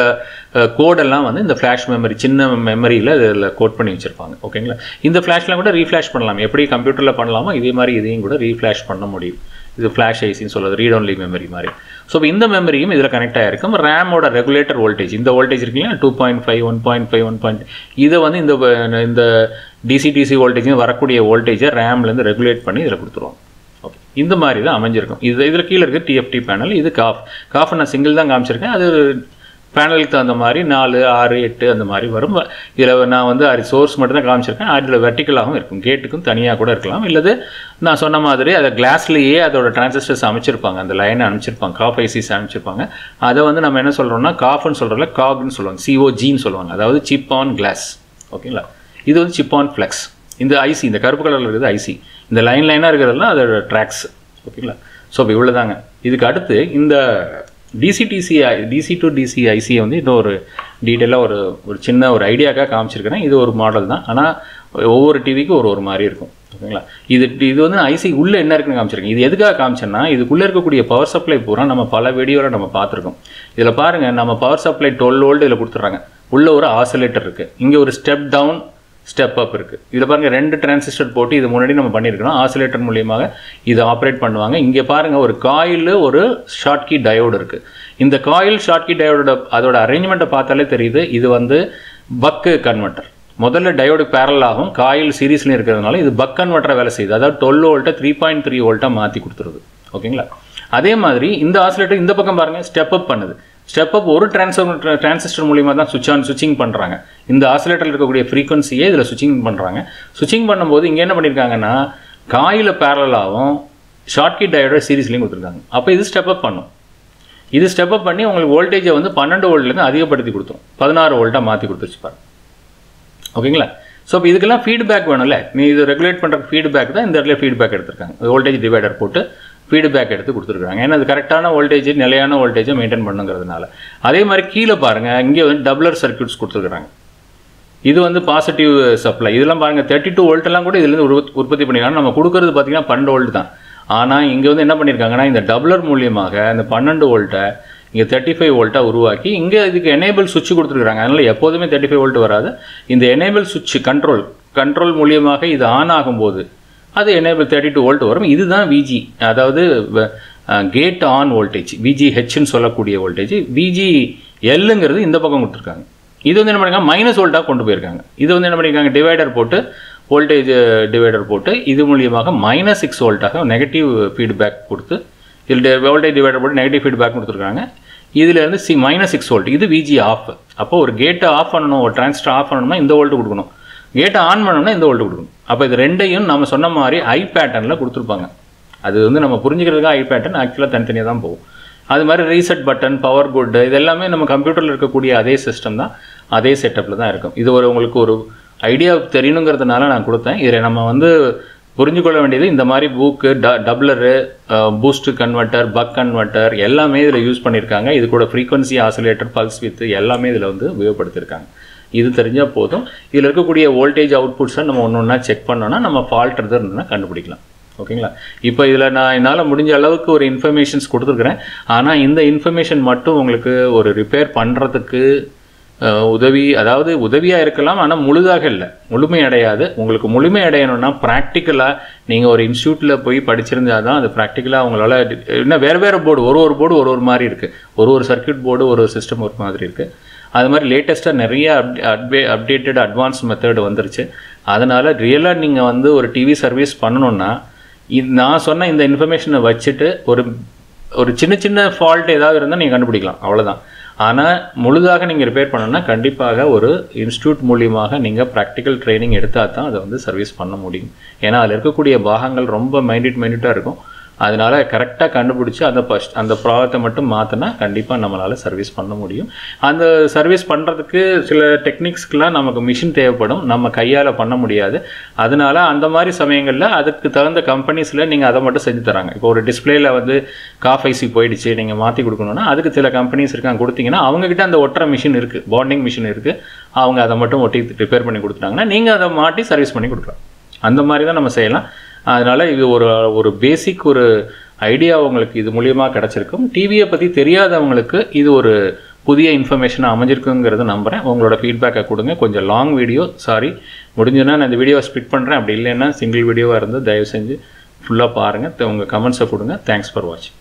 S1: கோடெல்லாம் வந்து இந்த ஃப்ளாஷ் மெமரி சின்ன மெமரியில் இதில் கோட் பண்ணி வச்சுருப்பாங்க. ஓகேங்களா இந்த ஃப்ளாஷ்லாம் கூட ரீஃப்ளாஷ் பண்ணலாம். எப்படி கம்ப்யூட்டரில் பண்ணலாமோ இதே மாதிரி இதையும் கூட ரீஃப்ளாஷ் பண்ண முடியும். இது ஃப்ளாஷ் ஐசின்னு சொல்லுறது ரீட் ஒன்லி மெமரி மாதிரி. ஸோ இந்த மெமரியும் இதில் கனெக்ட் ஆகிருக்கும் ரேமோட ரெகுலேட்டர் வோல்டேஜ் இந்த வோல்டேஜ் இருக்குங்களா two point five one point five one point இதை வந்து இந்த இந்த டிசிடிசி வோல்டேஜ் வரக்கூடிய வோல்டேஜை ரேம்லேருந்து ரெகுலேட் பண்ணி இதில் கொடுத்துருவாங்க. இந்த மாதிரி தான் அமைஞ்சிருக்கும். இது இதில் கீழே இருக்குது டிஎஃப்டி பேனல் இது காஃப். காஃப் நான் சிங்கிள் தான் காமிச்சிருக்கேன். அது பேனலுக்கு தகுந்த மாதிரி நாலு ஆறு எட்டு அந்த மாதிரி வரும். இதில் நான் வந்து அது சோர்ஸ் மட்டும் தான் காமிச்சிருக்கேன். அதில் வெர்டிக்கலாகவும் இருக்கும். கேட்டுக்கும் தனியாக கூட இருக்கலாம். இல்லது நான் சொன்ன மாதிரி அதை கிளாஸ்லேயே அதோட டிரான்சிஸ்டர்ஸ் அமைச்சிருப்பாங்க. அந்த லைனை அனுப்பிச்சிருப்பாங்க காஃப் ஐசிஸ் அனுப்பிச்சிருப்பாங்க அதை வந்து நம்ம என்ன சொல்கிறோம்னா காஃப்னு சொல்கிறோம்ல காக்னு சொல்லுவாங்க. சிஓஜின்னு சொல்லுவாங்க. அதாவது சிப் ஆன் கிளாஸ் ஓகேங்களா? இது வந்து சிப் ஆன் ஃப்ளெக்ஸ் இந்த ஐசி இந்த கருப்பு கலரில் இருக்கிறது ஐசி இந்த லைன் லைனாக இருக்கிறதெல்லாம் அதோட ட்ராக்ஸ் ஓகேங்களா ஸோ இப்போ இவ்வளோதாங்க இதுக்கு அடுத்து இந்த DC DC DC to DC ஐசியை வந்து இன்னும் ஒரு டீட்டெயிலாக ஒரு ஒரு சின்ன ஒரு ஐடியாக்காக காமிச்சிருக்கிறேன். இது ஒரு மாடல் தான். ஆனால் ஒவ்வொரு டிவிக்கும் ஒரு ஒரு மாதிரி இருக்கும். ஓகேங்களா இது இது வந்து ஐசி உள்ளே என்ன இருக்குன்னு காமிச்சிருக்கேன். இது எதுக்காக காமிச்சேன்னா இதுக்குள்ளே இருக்கக்கூடிய பவர் சப்ளை பூரா நம்ம பல வீடியோவில் நம்ம பார்த்துருக்கோம். இதில் பாருங்கள் நம்ம பவர் சப்ளை டுவெல் வோல்ட் இதில் கொடுத்துட்றாங்க. உள்ளே ஒரு ஆசோலேட்டர் இருக்குது இங்கே ஒரு ஸ்டெப் டவுன் ஸ்டெப் அப் இருக்குது இதில் பாருங்கள் ரெண்டு டிரான்சிஸ்டர் போட்டு இது முன்னாடி நம்ம பண்ணியிருக்கிறோம். ஆசிலேட்டர் மூலியமாக இதை ஆப்ரேட் பண்ணுவாங்க. இங்கே பாருங்கள் ஒரு காயில் ஒரு ஷார்ட்கி டயோடு இருக்குது இந்த காயில் ஷார்ட்கி டயோட அதோட அரேஞ்ச்மெண்ட்டை பார்த்தாலே தெரியுது. இது வந்து பக்கு கன்வெர்ட்டர் முதல்ல டயோடு பேரல் ஆகும். காயில் சீரீஸ்லேயும் இருக்கிறதுனால இது பக் கன்வெர்ட்டரை வேலை செய்யுது. அதாவது டுவெல் வோல்ட்டை த்ரீ பாயிண்ட் த்ரீ வோல்ட்டாக மாற்றி கொடுத்துருது. ஓகேங்களா அதே மாதிரி இந்த ஆசிலேட்டர் இந்த பக்கம் பாருங்கள் ஸ்டெப் அப் பண்ணுது. ஸ்டெப் அப் ஒரு டிரான்ஸ்ஃபர் டிரான்சிஸ்டர் மூலியமாக தான் சுவிச் ஆன் சுவிச்சிங் பண்ணுறாங்க இந்த ஆசிலேட்டரில் இருக்கக்கூடிய ஃப்ரீக்வன்சியே இதில் சுவிச்சிங் பண்ணுறாங்க சுவிச்சிங் பண்ணும்போது இங்கே என்ன பண்ணியிருக்காங்கன்னா காயில் பேரலாகவும் ஷார்ட்கி டயோட சீரீஸ்லையும் கொடுத்துருக்காங்க. அப்போ இது ஸ்டெப் அப் பண்ணும். இது ஸ்டெப் அப் பண்ணி உங்களுக்கு வோல்டேஜை வந்து பன்னெண்டு வோல்ட்லேருந்து அதிகப்படுத்தி கொடுத்துரும். பதினாறு வோல்ட்டாக மாற்றி கொடுத்துருச்சு பாருங்க. ஓகேங்களா? ஸோ இப்போ இதுக்கெல்லாம் ஃபீட்பேக் வேணும்ல? நீ இது ரெகுலேட் பண்ணுற ஃபீட்பேக் தான் இந்த இடத்துல ஃபீட்பேக் எடுத்திருக்காங்க. வோல்டேஜ் டிவைடர் போட்டு ஃபீட்பேக் எடுத்து கொடுத்துருக்காங்க ஏன்னா அது கரெக்டான வோல்டேஜ் நிலையான வோல்டேஜை மெயின்டைன் பண்ணுங்கிறதுனால. அதே மாதிரி கீழே பாருங்கள் இங்கே வந்து டபுளர் சர்க்யூட்ஸ் கொடுத்துருக்குறாங்க. இது வந்து பாசிட்டிவ் சப்ளை இதெல்லாம் பாருங்கள் தேர்ட்டி டூ வோல்ட்டெல்லாம் கூட இதுலேருந்து உற்பத்தி பண்ணிருக்காங்க நம்ம கொடுக்குறது பார்த்தீங்கன்னா பன்னெண்டு வோல்ட் தான். ஆனால் இங்கே வந்து என்ன பண்ணியிருக்காங்கன்னா இந்த டபுளர் மூலியமாக இந்த பன்னெண்டு வோல்ட்டை இங்கே தேர்ட்டி ஃபைவ் வோல்ட்டாக உருவாக்கி இங்கே இதுக்கு எனேபிள் சுவிட்ச் கொடுத்துருக்குறாங்க. அதனால் எப்போதுமே தேர்ட்டி ஃபைவ் வோல்ட் வராது. இந்த எனேபிள் சுவிட்ச் கண்ட்ரோல் கண்ட்ரோல் மூலியமாக இது ஆன் ஆகும்போது அது எனேபிள் தேர்ட்டி டூ வோல்ட் வரும். இதுதான் விஜி அதாவது கேட் ஆன் வோல்டேஜ் விஜிஹெச்னு சொல்லக்கூடிய வோல்டேஜ் விஜி எல்லுங்கிறது இந்த பக்கம் கொடுத்துருக்காங்க. இது வந்து என்ன பண்ணிருக்காங்க? மைனஸ் வோல்ட்டாக கொண்டு போயிருக்காங்க. இது வந்து என்ன பண்ணியிருக்காங்க டிவைடர் போட்டு வோல்டேஜ் டிவைடர் போட்டு இது மூலியமாக மைனஸ் சிக்ஸ் வோல்ட்டாக நெகட்டிவ் ஃபீட்பேக் கொடுத்து இதில் வோல்டேஜ் டிவைடர் போட்டு நெகட்டிவ் ஃபீட்பேக் கொடுத்துருக்காங்க. இதுலேருந்து சி மைனஸ் சிக்ஸ் வோல்ட் இது விஜி ஆஃப் அப்போ ஒரு கேட்டை ஆஃப் பண்ணணும் ஒரு டிரான்ஸ்டர் ஆஃப் பண்ணணும்னா இந்த வோல்ட்டு கொடுக்கணும். கேட்டை ஆன் பண்ணோம்னா இந்த வோல்ட் கொடுக்கணும். அப்போ இது ரெண்டையும் நம்ம சொன்ன மாதிரி ஐ பேட்டர்னில் கொடுத்துருப்பாங்க. அது வந்து நம்ம புரிஞ்சுக்கிறதுக்காக ஐ பேட்டர்ன் ஆக்சுவலாக தனித்தனியாக தான் போகும். அது மாதிரி ரீசெட் பட்டன் பவர் குட் இது எல்லாமே நம்ம கம்ப்யூட்டரில் இருக்கக்கூடிய அதே சிஸ்டம் தான் அதே செட்டப்பில் தான் இருக்கும். இது ஒரு உங்களுக்கு ஒரு ஐடியா தெரியணுங்கிறதுனால நான் கொடுத்தேன். இதில் நம்ம வந்து புரிஞ்சு கொள்ள வேண்டியது இந்த மாதிரி பூக்கு ட doubler boost converter buck converter எல்லாமே இதில் யூஸ் பண்ணியிருக்காங்க. இது கூட ஃப்ரீக்வன்சி ஆசிலேட்டர் பல்ஸ் வித் எல்லாமே இதில் வந்து உபயோகப்படுத்தியிருக்காங்க. இது தெரிஞ்சால் போதும். இதில் இருக்கக்கூடிய வோல்டேஜ் அவுட்புட்ஸை நம்ம ஒன்று ஒன்றா செக் பண்ணோன்னா நம்ம ஃபால்ட் எது இருந்ததுன்னா கண்டுபிடிக்கலாம். ஓகேங்களா? இப்போ இதில் நான் என்னால் முடிஞ்ச அளவுக்கு ஒரு இன்ஃபர்மேஷன்ஸ் கொடுத்துருக்குறேன். ஆனால் இந்த இன்ஃபர்மேஷன் மட்டும் உங்களுக்கு ஒரு ரிப்பேர் பண்ணுறதுக்கு உதவி அதாவது உதவியாக இருக்கலாம் ஆனால் முழுதாக இல்லை. முழுமை அடையாது. உங்களுக்கு முழுமை அடையணும்னா ப்ராக்டிக்கலாக நீங்கள் ஒரு இன்ஸ்டியூட்டில் போய் படிச்சிருந்தா தான் அது ப்ராக்டிக்கலாக உங்களால் இன்னும் வேறு வேறு போர்டு ஒரு ஒரு போர்டு ஒரு ஒரு மாதிரி இருக்குது ஒரு ஒரு சர்க்கியூட் போர்டு ஒரு ஒரு சிஸ்டம் ஒரு மாதிரி இருக்குது அது மாதிரி லேட்டஸ்ட்டாக நிறைய அப் அப்டே அப்டேட்டட் அட்வான்ஸ் மெத்தட் வந்துருச்சு. அதனால் ரியலாக நீங்கள் வந்து ஒரு டிவி சர்வீஸ் பண்ணணுன்னா இது நான் சொன்ன இந்த இன்ஃபர்மேஷனை வச்சுட்டு ஒரு ஒரு சின்ன சின்ன ஃபால்ட் ஏதாவது இருந்தால் நீங்கள் கண்டுபிடிக்கலாம். அவ்வளோதான் ஆனால் முழுதாக நீங்கள் ரிப்பேர் பண்ணணும்னா கண்டிப்பாக ஒரு இன்ஸ்டியூட் மூலியமாக நீங்கள் ப்ராக்டிக்கல் ட்ரைனிங் எடுத்தால் தான் அதை வந்து சர்வீஸ் பண்ண முடியும். ஏன்னா அதில் இருக்கக்கூடிய பாகங்கள் ரொம்ப மைண்டிட் மைன்யூட்டாக இருக்கும். அதனால் கரெக்டாக கண்டுபிடிச்சி அந்த ஃபஸ்ட் அந்த ப்ராடக்டை மட்டும் மாற்றினா கண்டிப்பாக நம்மளால் சர்வீஸ் பண்ண முடியும். அந்த சர்வீஸ் பண்ணுறதுக்கு சில டெக்னிக்ஸ்க்கெலாம் நமக்கு மிஷின் தேவைப்படும். நம்ம கையால் பண்ண முடியாது. அதனால அந்த மாதிரி சமயங்களில் அதுக்கு தகுந்த கம்பெனிஸில் நீங்கள் அதை மட்டும் செஞ்சு தராங்க. இப்போ ஒரு டிஸ்பிளேயில் வந்து காஃப் ஐசி போயிடுச்சு நீங்கள் மாற்றி கொடுக்கணுன்னா அதுக்கு சில கம்பெனிஸ் இருக்காங்க கொடுத்தீங்கன்னா அவங்கக்கிட்ட அந்த ஒட்டுற மிஷின் இருக்குது பாண்டிங் மிஷின் இருக்குது அவங்க அதை மட்டும் ஒட்டி ரிப்பேர் பண்ணி கொடுத்துட்டாங்கன்னா நீங்கள் அதை மாட்டி சர்வீஸ் பண்ணி கொடுக்கலாம். அந்த மாதிரி தான் நம்ம செய்யலாம். அதனால் இது ஒரு ஒரு பேசிக் ஒரு ஐடியா உங்களுக்கு இது மூலியமாக கிடச்சிருக்கும். டிவியை பற்றி தெரியாதவங்களுக்கு இது ஒரு புதிய இன்ஃபர்மேஷனாக அமைஞ்சிருக்குங்கிறத நம்புகிறேன் உங்களோட ஃபீட்பேக்கை கொடுங்க. கொஞ்சம் லாங் வீடியோ சாரி முடிஞ்சுன்னா நான் இந்த வீடியோவை ஸ்பிட் பண்ணுறேன் அப்படி இல்லைன்னா சிங்கிள் வீடியோவாக இருந்து தயவு செஞ்சு ஃபுல்லாக பாருங்கள் உங்கள் கமெண்ட்ஸை கொடுங்க. தேங்க்ஸ் ஃபார் வாட்சிங்